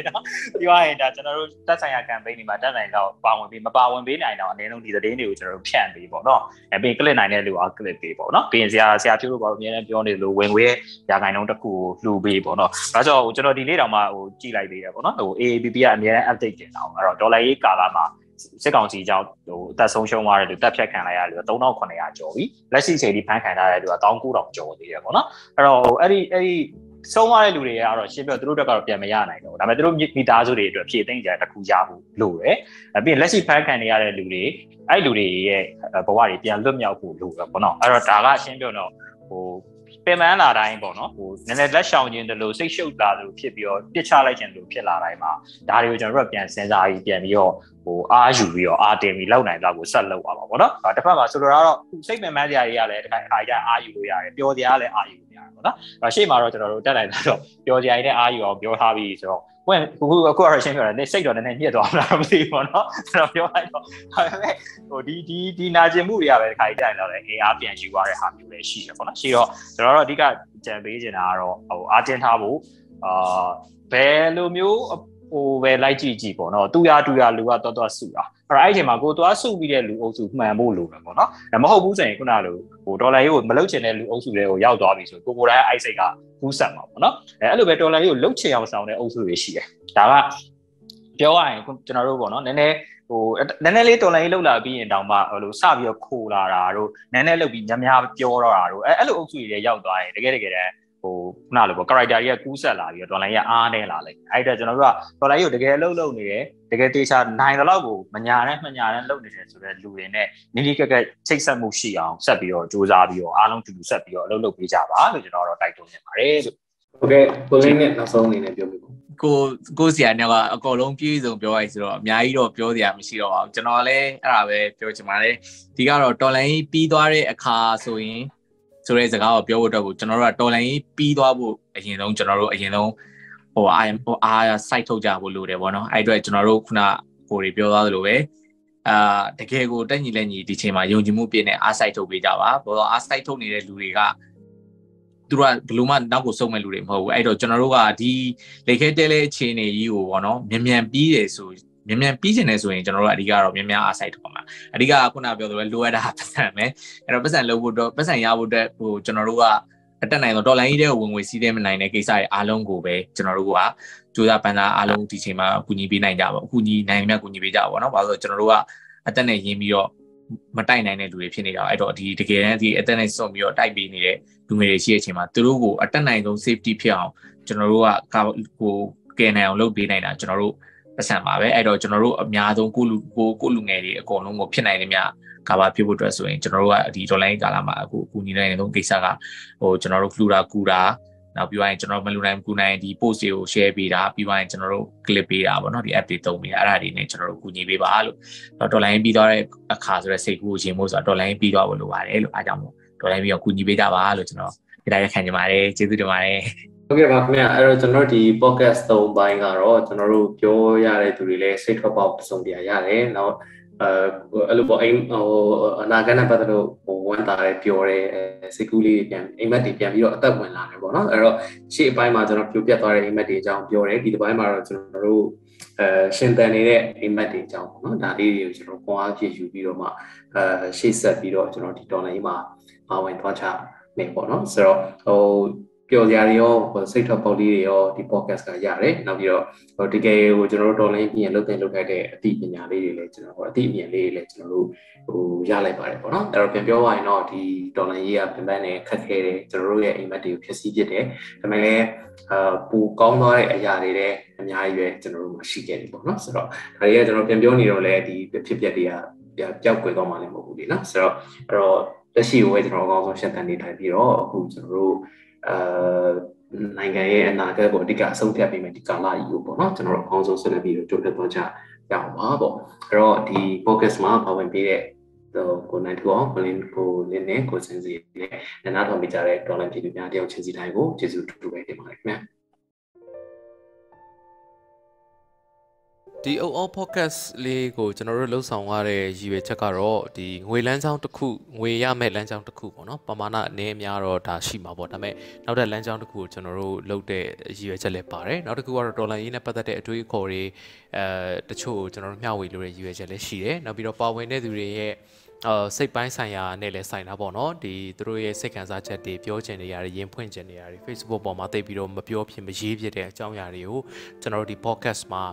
တ်နော်ပြီးသွားရင်ဒါကျွန်တော်တို့တက်ဆိုင်ရာ campaign တွေမှာတက်နိုင်တော့ပါဝင်ပေးမပါဝင်ပေးနိုင်တော့အနည်းဆုံးဒီသတင်းတွေကိုကျွန်တော်တို့ဖြန့်ပေးပေါ့နော်အဲပြီး click နိုင်တဲ့လူအား click ပေးပေါ့နော်ပြီးရင်ဆရာဆရာဖြိုးလို့ပါအမြဲတမ်းပြောနေလို့ဝင်ငွေရာခိုင်နှုန်းတစ်ခုကိုလှူပေးပေါ့နော်ဒါကြောင့်ကျွန်တော်ဒီနေ့တောင်မှဟိုကြည်လိုက်သေးတယ်ပေါ့နော်ဟို AABB ကအများနဲ့ update တင်တာအောင်အဲ့တော့ဒေါ်လာရေးကာလာမှာ စစ်ကောင်စီကြောင့်ဟိုအသက်ဆုံးရှုံးသွားတဲ့လူတက်ဖြတ်ခံလိုက်ရတဲ့လူ3900ကျော်ပြီလက်ရှိချိန်ဒီဖန်ခံထားတဲ့လူက19000ကျော်သေးတယ်ပေါ့နော်အဲ့တော့ဟိုအဲ့ဒီအဲ့ဒီဆုံးသွားတဲ့လူတွေကတော့ရှင်းပြသူတို့တက်ကတော့ပြန်မရနိုင်တော့ဒါပေမဲ့သူတို့မိသားစုတွေအတွက်ဖြည့်သိမ့်ကြတခုရဖို့လိုတယ်ပြီးရင်လက်ရှိဖန်ခံနေရတဲ့လူတွေအဲ့လူတွေရဲ့ဘဝတွေပြန်လွတ်မြောက်ဖို့လိုတယ်ပေါ့နော်အဲ့တော့ဒါကရှင်းပြတော့ဟို ပင်ပန်းလာတိုင်းပေါ့နော်ဟိုနည်းနည်းလက်ရှောင်ခြင်းတလို့စိတ်ရှုပ်လာလို့ဖြစ်ပြီးတော့ပြစ်ချလိုက်ခြင်းလို့ဖြစ်လာတိုင်းမှာဒါတွေကိုကျွန်တော်တို့ကပြန်စဉ်းစားပြီးပြန်ပြီးတော့ဟိုအားယူပြီးတော့အားတင်ပြီးလောက်နိုင်တော့ကိုဆက်လုပ်အောင်ပါပေါ့နော်ဒါတစ်ဖက်မှာဆိုလိုတာတော့စိတ်ပင်ပန်းစရာတွေကလည်းတစ်ခါအခါကျအားယူလို့ရတယ်ပျော်စရာလည်းအားယူလို့ရတယ်ပေါ့နော်ဒါရှေ့မှာတော့ကျွန်တော်တို့တက်နိုင်တာတော့ပျော်စရာတွေနဲ့အားယူအောင်ပြောထားပြီးဆိုတော့ ဝင်ခုခုအခုအရရှင်းပြောတယ်စိတ်တော်နည်းနည်းညှက်သွားမလားမသိဘူးပေါ့နော်ကျွန်တော်ပြောလိုက်တော့ဒါပေမဲ့ဟိုဒီဒီဒီနာကျင်မှုတွေကပဲတစ်ခါကြိုင်တော့လေအေးအားပြန်ယူရတဲ့ဟာမျိုးလည်းရှိတယ်ပေါ့နော်ရှိတော့ကျွန်တော်တို့အဓိကကြံပေးချင်တာကတော့ဟိုအားတင်ထားဖို့အာဘယ်လိုမျိုးဟိုပဲလိုက်ကြည့်ကြည့်ပေါ့နော်တူရတူရလူကတော့တော့စုတာအဲ့ တော့အဲ့ဒီချိန်မှာကိုသွားစုပြီးတဲ့လူအုပ်စုမှန်ဖို့လိုတယ်ပေါ့နော်မဟုတ်ဘူးဆိုရင်ခုနလိုဟိုဒေါ်လာရေးကိုမလုတ်ချင်တဲ့လူအုပ်စုတွေကိုရောက်သွားပြီဆိုကိုကိုတိုင်းအိုက်စိတ်ကကူးဆက်မှာပေါ့နော်အဲအဲ့လိုပဲဒေါ်လာရေးကိုလုတ်ချင်အောင်ဆောင်တဲ့အုပ်စုတွေရှိတယ်ဒါကပြောရရင်ကျွန်တော်တို့ပေါ့နော်နည်းနည်းဟိုနည်းနည်းလေးတော်လိုင်းလောက်လာပြီးရင်တောင်မှဟိုလိုစပြီးတော့ခိုးလာတာတို့နည်းနည်းလောက်ပြီးများများပြောတော့တာတို့အဲအဲ့လိုအုပ်စုတွေရောက်သွားရင်တကယ်တကယ်တည်းဟို ခုနလိုပေါ့ character တွေကကူးဆက်လာပြီးတော့ online ရအားနေလာလိုက်အဲ့ဒါကျွန်တော်တို့က online ကိုတကယ်လှုပ်လှုပ်နေတယ်တကယ်တေချာနိုင်တဲ့လောက်ကိုမညာနဲ့မညာနဲ့လှုပ်နေတယ်ဆိုတော့လူတွေနဲ့နီးနီးကက်ကက်ချိတ်ဆက်မှုရှိအောင်ဆက်ပြီးတော့စူးစမ်းပြီးတော့အားလုံးတူတူဆက်ပြီးတော့အလုပ်လုပ်ပေးကြပါလို့ကျွန်တော်တို့တိုက်တွန်းနေပါတယ်လို့ဟုတ်ကဲ့ကိုလင်းနဲ့နောက်ဆုံးအနေနဲ့ပြောပြပါကိုကိုစီယာနဲ့ကအကောလုံးပြည့်စုံပြောရိုက်ဆိုတော့အများကြီးတော့ပြောစရာမရှိတော့ပါဘူးကျွန်တော်လည်းအဲ့ဒါပဲပြောချင်ပါတယ်ဒီကတော့တော်လိုင်းပြီးသွားတဲ့အခါဆိုရင် ဆိုတဲ့စကားကိုပြောဖို့အတွက်ကိုကျွန်တော်တို့ကတော်လိုင်းပြီးသွားဖို့အရင်ဆုံးကျွန်တော်တို့အရင်ဆုံးဟိုအာဟိုအာ site ထုတ်ကြဖို့လိုတယ်ပေါ့နော်အဲ့အတွက်ကျွန်တော်တို့ခုနကိုတွေပြောသွားသလိုပဲအာတကယ်ကိုတက်ညီလက်ညီဒီချိန်မှာယုံကြည်မှုပြည့်နဲ့အား site ထုတ်ပေးကြပါဘောတော့အား site ထုတ်နေတဲ့လူတွေကသူတို့ကဘလို့မှနောက်ကိုစုံမဲ့လူတွေမဟုတ်ဘူးအဲ့တော့ကျွန်တော်တို့ကဒီလက်ခဲတဲလဲအခြေအနေကြီးကိုပေါ့နော်မြန်မြန်ပြီးတယ်ဆို မြန်မြန်ပြီးကျင်နေဆိုရင်ကျွန်တော်တို့အဓိကတော့မြန်မြန်အားဆိုင်တော့မှာအဓိကကခုနပြောသလိုပဲလိုအပ်တာပတ်စံပဲအဲ့တော့ပတ်စံလိုဖို့တော့ပတ်စံရဖို့အတွက်ဟိုကျွန်တော်တို့ကအတက်နိုင်တော့ဒေါ်လာကြီးတဲ့ဝင်ငွေစီးတဲ့မနိုင်တဲ့ကိစ္စတွေအားလုံးကိုပဲကျွန်တော်တို့ကကြိုးစားပန်းစားအားလုံးဒီချိန်မှာအကူအညီပေးနိုင်ကြပါဘူးအကူအညီနိုင်မြတ်ကူညီပေးကြပါဘောနော်ဘာလို့လဲဆိုတော့ကျွန်တော်တို့ကအတက်နဲ့ရင်းပြီးတော့မတိုက်နိုင်တဲ့လူတွေဖြစ်နေတာအဲ့တော့ဒီတကယ်တမ်းဒီအသက်နဲ့စွန့်ပြီးတော့တိုက်ပေးနေတဲ့လူငယ်တွေရှိတဲ့အချိန်မှာသူတို့ကိုအတက်နိုင်ဆုံး safety ဖြစ်အောင်ကျွန်တော်တို့ကကိုကယ်နိုင်အောင်လုပ်ပေးနိုင်တာကျွန်တော်တို့ ပတ်စံပါပဲအဲ့တော့ကျွန်တော်တို့အများဆုံးကိုလူကိုကိုလူငယ်တွေအကုန်လုံးကိုဖြစ်နိုင်တယ်များကာဘာဖြစ်ဖို့အတွက်ဆိုရင်ကျွန်တော်တို့ကဒီ online ကာလမှာအခုအကူညီနိုင်တဲ့ကိစ္စကဟိုကျွန်တော်တို့ flura ကူတာနောက်ပြီးရင်ကျွန်တော်မလူနိုင်ကူနိုင်ဒီ post တွေကို share ပေးတာပြီးရင်ကျွန်တော်တို့ clip ပေးတာပေါ့နော်ဒီ app တွေသုံးပေးတာအဲ့ဒါတွေနဲ့ကျွန်တော်တို့ကူညီပေးပါလို့တော့ online ပြီးသွားတဲ့အခါဆိုတော့စိတ်ကူးရှင်မို့ဆိုတော့ online ပြီးသွားဖို့လိုပါတယ်လို့အားကြောင့်မို့ online ပြီးတော့ကူညီပေးကြပါလို့ကျွန်တော်ဒီတိုင်းခံကြပါတယ်ကျေးဇူးတင်ပါတယ် ဟုတ်ကဲ့ပါခင်ဗျာအဲ့တော့ကျွန်တော်ဒီ podcast ၃ပိုင်းကတော့ကျွန်တော်တို့ပြောရတဲ့သူတွေလည်းစိတ်ထွက်ပေါက်စုံပြရတယ်။နောက်အဲအဲ့လိုပေါ့အိမ်ဟိုအနာဂတ်နဲ့ပတ်သက်လို့ဟိုဝန်တာတယ်ပြောတယ်စိတ်ကူးလေးပြန်အိမ်မက်တွေပြန်ပြီးတော့အသက်ဝင်လာတယ်ပေါ့နော်အဲ့တော့ရှေ့အပိုင်းမှာကျွန်တော်ပြပြတ်သွားတဲ့အိမ်မက်တွေအကြောင်းပြောတယ်ဒီတစ်ပိုင်းမှာတော့ကျွန်တော်တို့အဲရှင်တန်နေတဲ့အိမ်မက်တွေအကြောင်းပေါ့နော်ဒါလေးတွေကိုကျွန်တော်ပွားဖြစ်ယူပြီးတော့မှအဲရှေ့ဆက်ပြီးတော့ကျွန်တော်ဒီ dollar ကြီးမှာပါဝင်သွားချနေပေါ့နော်ဆိုတော့ဟို ပျော်စရာတွေရောစိတ်ထွက်ပေါက်လေးတွေရောဒီ podcast ကရတယ်နောက်ပြီးတော့ဟိုတကယ်ဟိုကျွန်တော်တို့ dollar ပြင်လုတ်တင်လုတ်ထိုက်တဲ့အသိပညာလေးတွေလည်းကျွန်တော်ဟိုအသိအမြင်လေးတွေလည်းကျွန်တော်တို့ဟိုရလိုက်ပါတယ်ပေါ့နော်အဲ့တော့ပြန်ပြောရရင်တော့ဒီ dollar ရေးကပြန်ပန်းနေခက်ခဲတယ်ကျွန်တော်တို့ရဲ့အိမ်မက်တွေကိုဖြစ်စည်းဖြစ်တယ်ဒါပေမဲ့လည်းအာပူကောင်းသွားတဲ့အရာတွေလည်းအများကြီးပဲကျွန်တော်တို့မှာရှိခဲ့တယ်ပေါ့နော်ဆိုတော့ဒါတွေကကျွန်တော်ပြန်ပြောနေတော့လည်းဒီဖြစ်ပျက်တွေကပျောက်ကွယ်သွားမှလည်းမဟုတ်ဘူးလေနော်ဆိုတော့အဲ့တော့လက်ရှိကိုပဲကျွန်တော်အကောင်းဆုံးရှင်းတန်နေထိုင်ပြီးတော့အခုကျွန်တော်တို့ အာနိုင်ငံရဲ့အနာဂတ်ကိုအဓိကအဆုံးဖြတ်ပေးမယ်ဒီကာလကြီးကိုပေါ့နော်ကျွန်တော်တို့အကောင်းဆုံးဆက်လက်ပြီးတော့ကြိုးပမ်းသွားကြရအောင်ပါပေါ့အဲ့တော့ဒီ focus မှာပါဝင်ပေးတဲ့တော့ကိုနိုင်ထူအောင်ကိုလင်းကိုလင်းနဲ့ကိုစင်စီနဲ့နားထောင်ပေးကြတဲ့ dollar ပြည်သူများတယောက်ချင်းစီတိုင်းကိုကျေးဇူးတူတူပဲတင်ပါတယ်ခင်ဗျာ ဒီ OO podcast လေးကိုကျွန်တော်တို့လှုပ်ဆောင်ရတဲ့ရည်ရွယ်ချက်ကတော့ဒီငွေလန်းချောင်းတစ်ခုငွေရမဲ့လမ်းချောင်းတစ်ခုပေါ့နော်ပမာဏအနည်းအများတော့ဒါရှိမှာပေါ့ဒါပေမဲ့နောက်တဲ့လမ်းချောင်းတစ်ခုကိုကျွန်တော်တို့လှုပ်တဲ့ရည်ရွယ်ချက်လည်းပါတယ်နောက်တစ်ခုကတော့ဒေါ်လာရေးနဲ့ပတ်သက်တဲ့အတွေးအခေါ်တွေအဲတချို့ကျွန်တော်တို့မျှဝေလို့တဲ့ရည်ရွယ်ချက်လည်းရှိတယ်နောက်ပြီးတော့ပါဝင်တဲ့သူတွေရဲ့အော်စိတ်ပိုင်းဆိုင်ရာနဲ့လည်းဆိုင်တာပေါ့နော်ဒီသူတို့ရဲ့စိတ်ခံစားချက်တွေပြောချင်နေရတယ်ရင်ဖွင့်ချင်နေရတယ် Facebook ပေါ်မှာသိပြီးတော့မပြောဖြစ်မရေးဖြစ်တဲ့အကြောင်းအရာတွေကိုကျွန်တော်တို့ဒီ podcast မှာ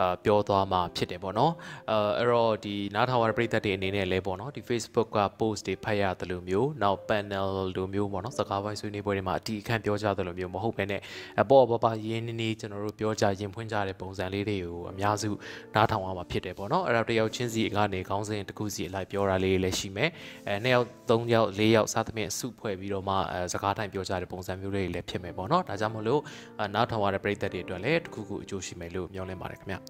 အာပြောသွားမှာဖြစ်တယ်ပေါ့နော်အဲအဲ့တော့ဒီနားထောင်ရတဲ့ပရိသတ်တွေအနေနဲ့လည်းပေါ့နော်ဒီ Facebook က post တွေဖတ်ရတယ်လို့မျိုးနောက် panel လိုမျိုးပေါ့နော်စကားပိုင်းဆွေးနွေးပွဲတွေမှာအတီးအခန့်ပြောကြတယ်လို့မျိုးမဟုတ်ဘဲနဲ့အပေါ်ပပရင်းနေနေကျွန်တော်တို့ပြောကြရင်ဖွင့်ကြတဲ့ပုံစံလေးတွေကိုအများစုနားထောင်ရမှာဖြစ်တယ်ပေါ့နော်အဲ့တော့တယောက်ချင်းစီကနေခေါင်းစဉ်တစ်ခုစီအလိုက်ပြောတာလေးလည်းရှိမယ်အဲနှစ်ယောက်သုံးယောက်လေးယောက်စသဖြင့်စုဖွဲ့ပြီးတော့မှအဲစကားတိုင်းပြောကြတဲ့ပုံစံမျိုးလေးတွေလည်းဖြစ်မယ်ပေါ့နော်ဒါကြောင့်မလို့နားထောင်ရတဲ့ပရိသတ်တွေအတွက်လည်းတစ်ခုခုအကျိုးရှိမယ်လို့မျှော်လင့်ပါတယ်ခင်ဗျ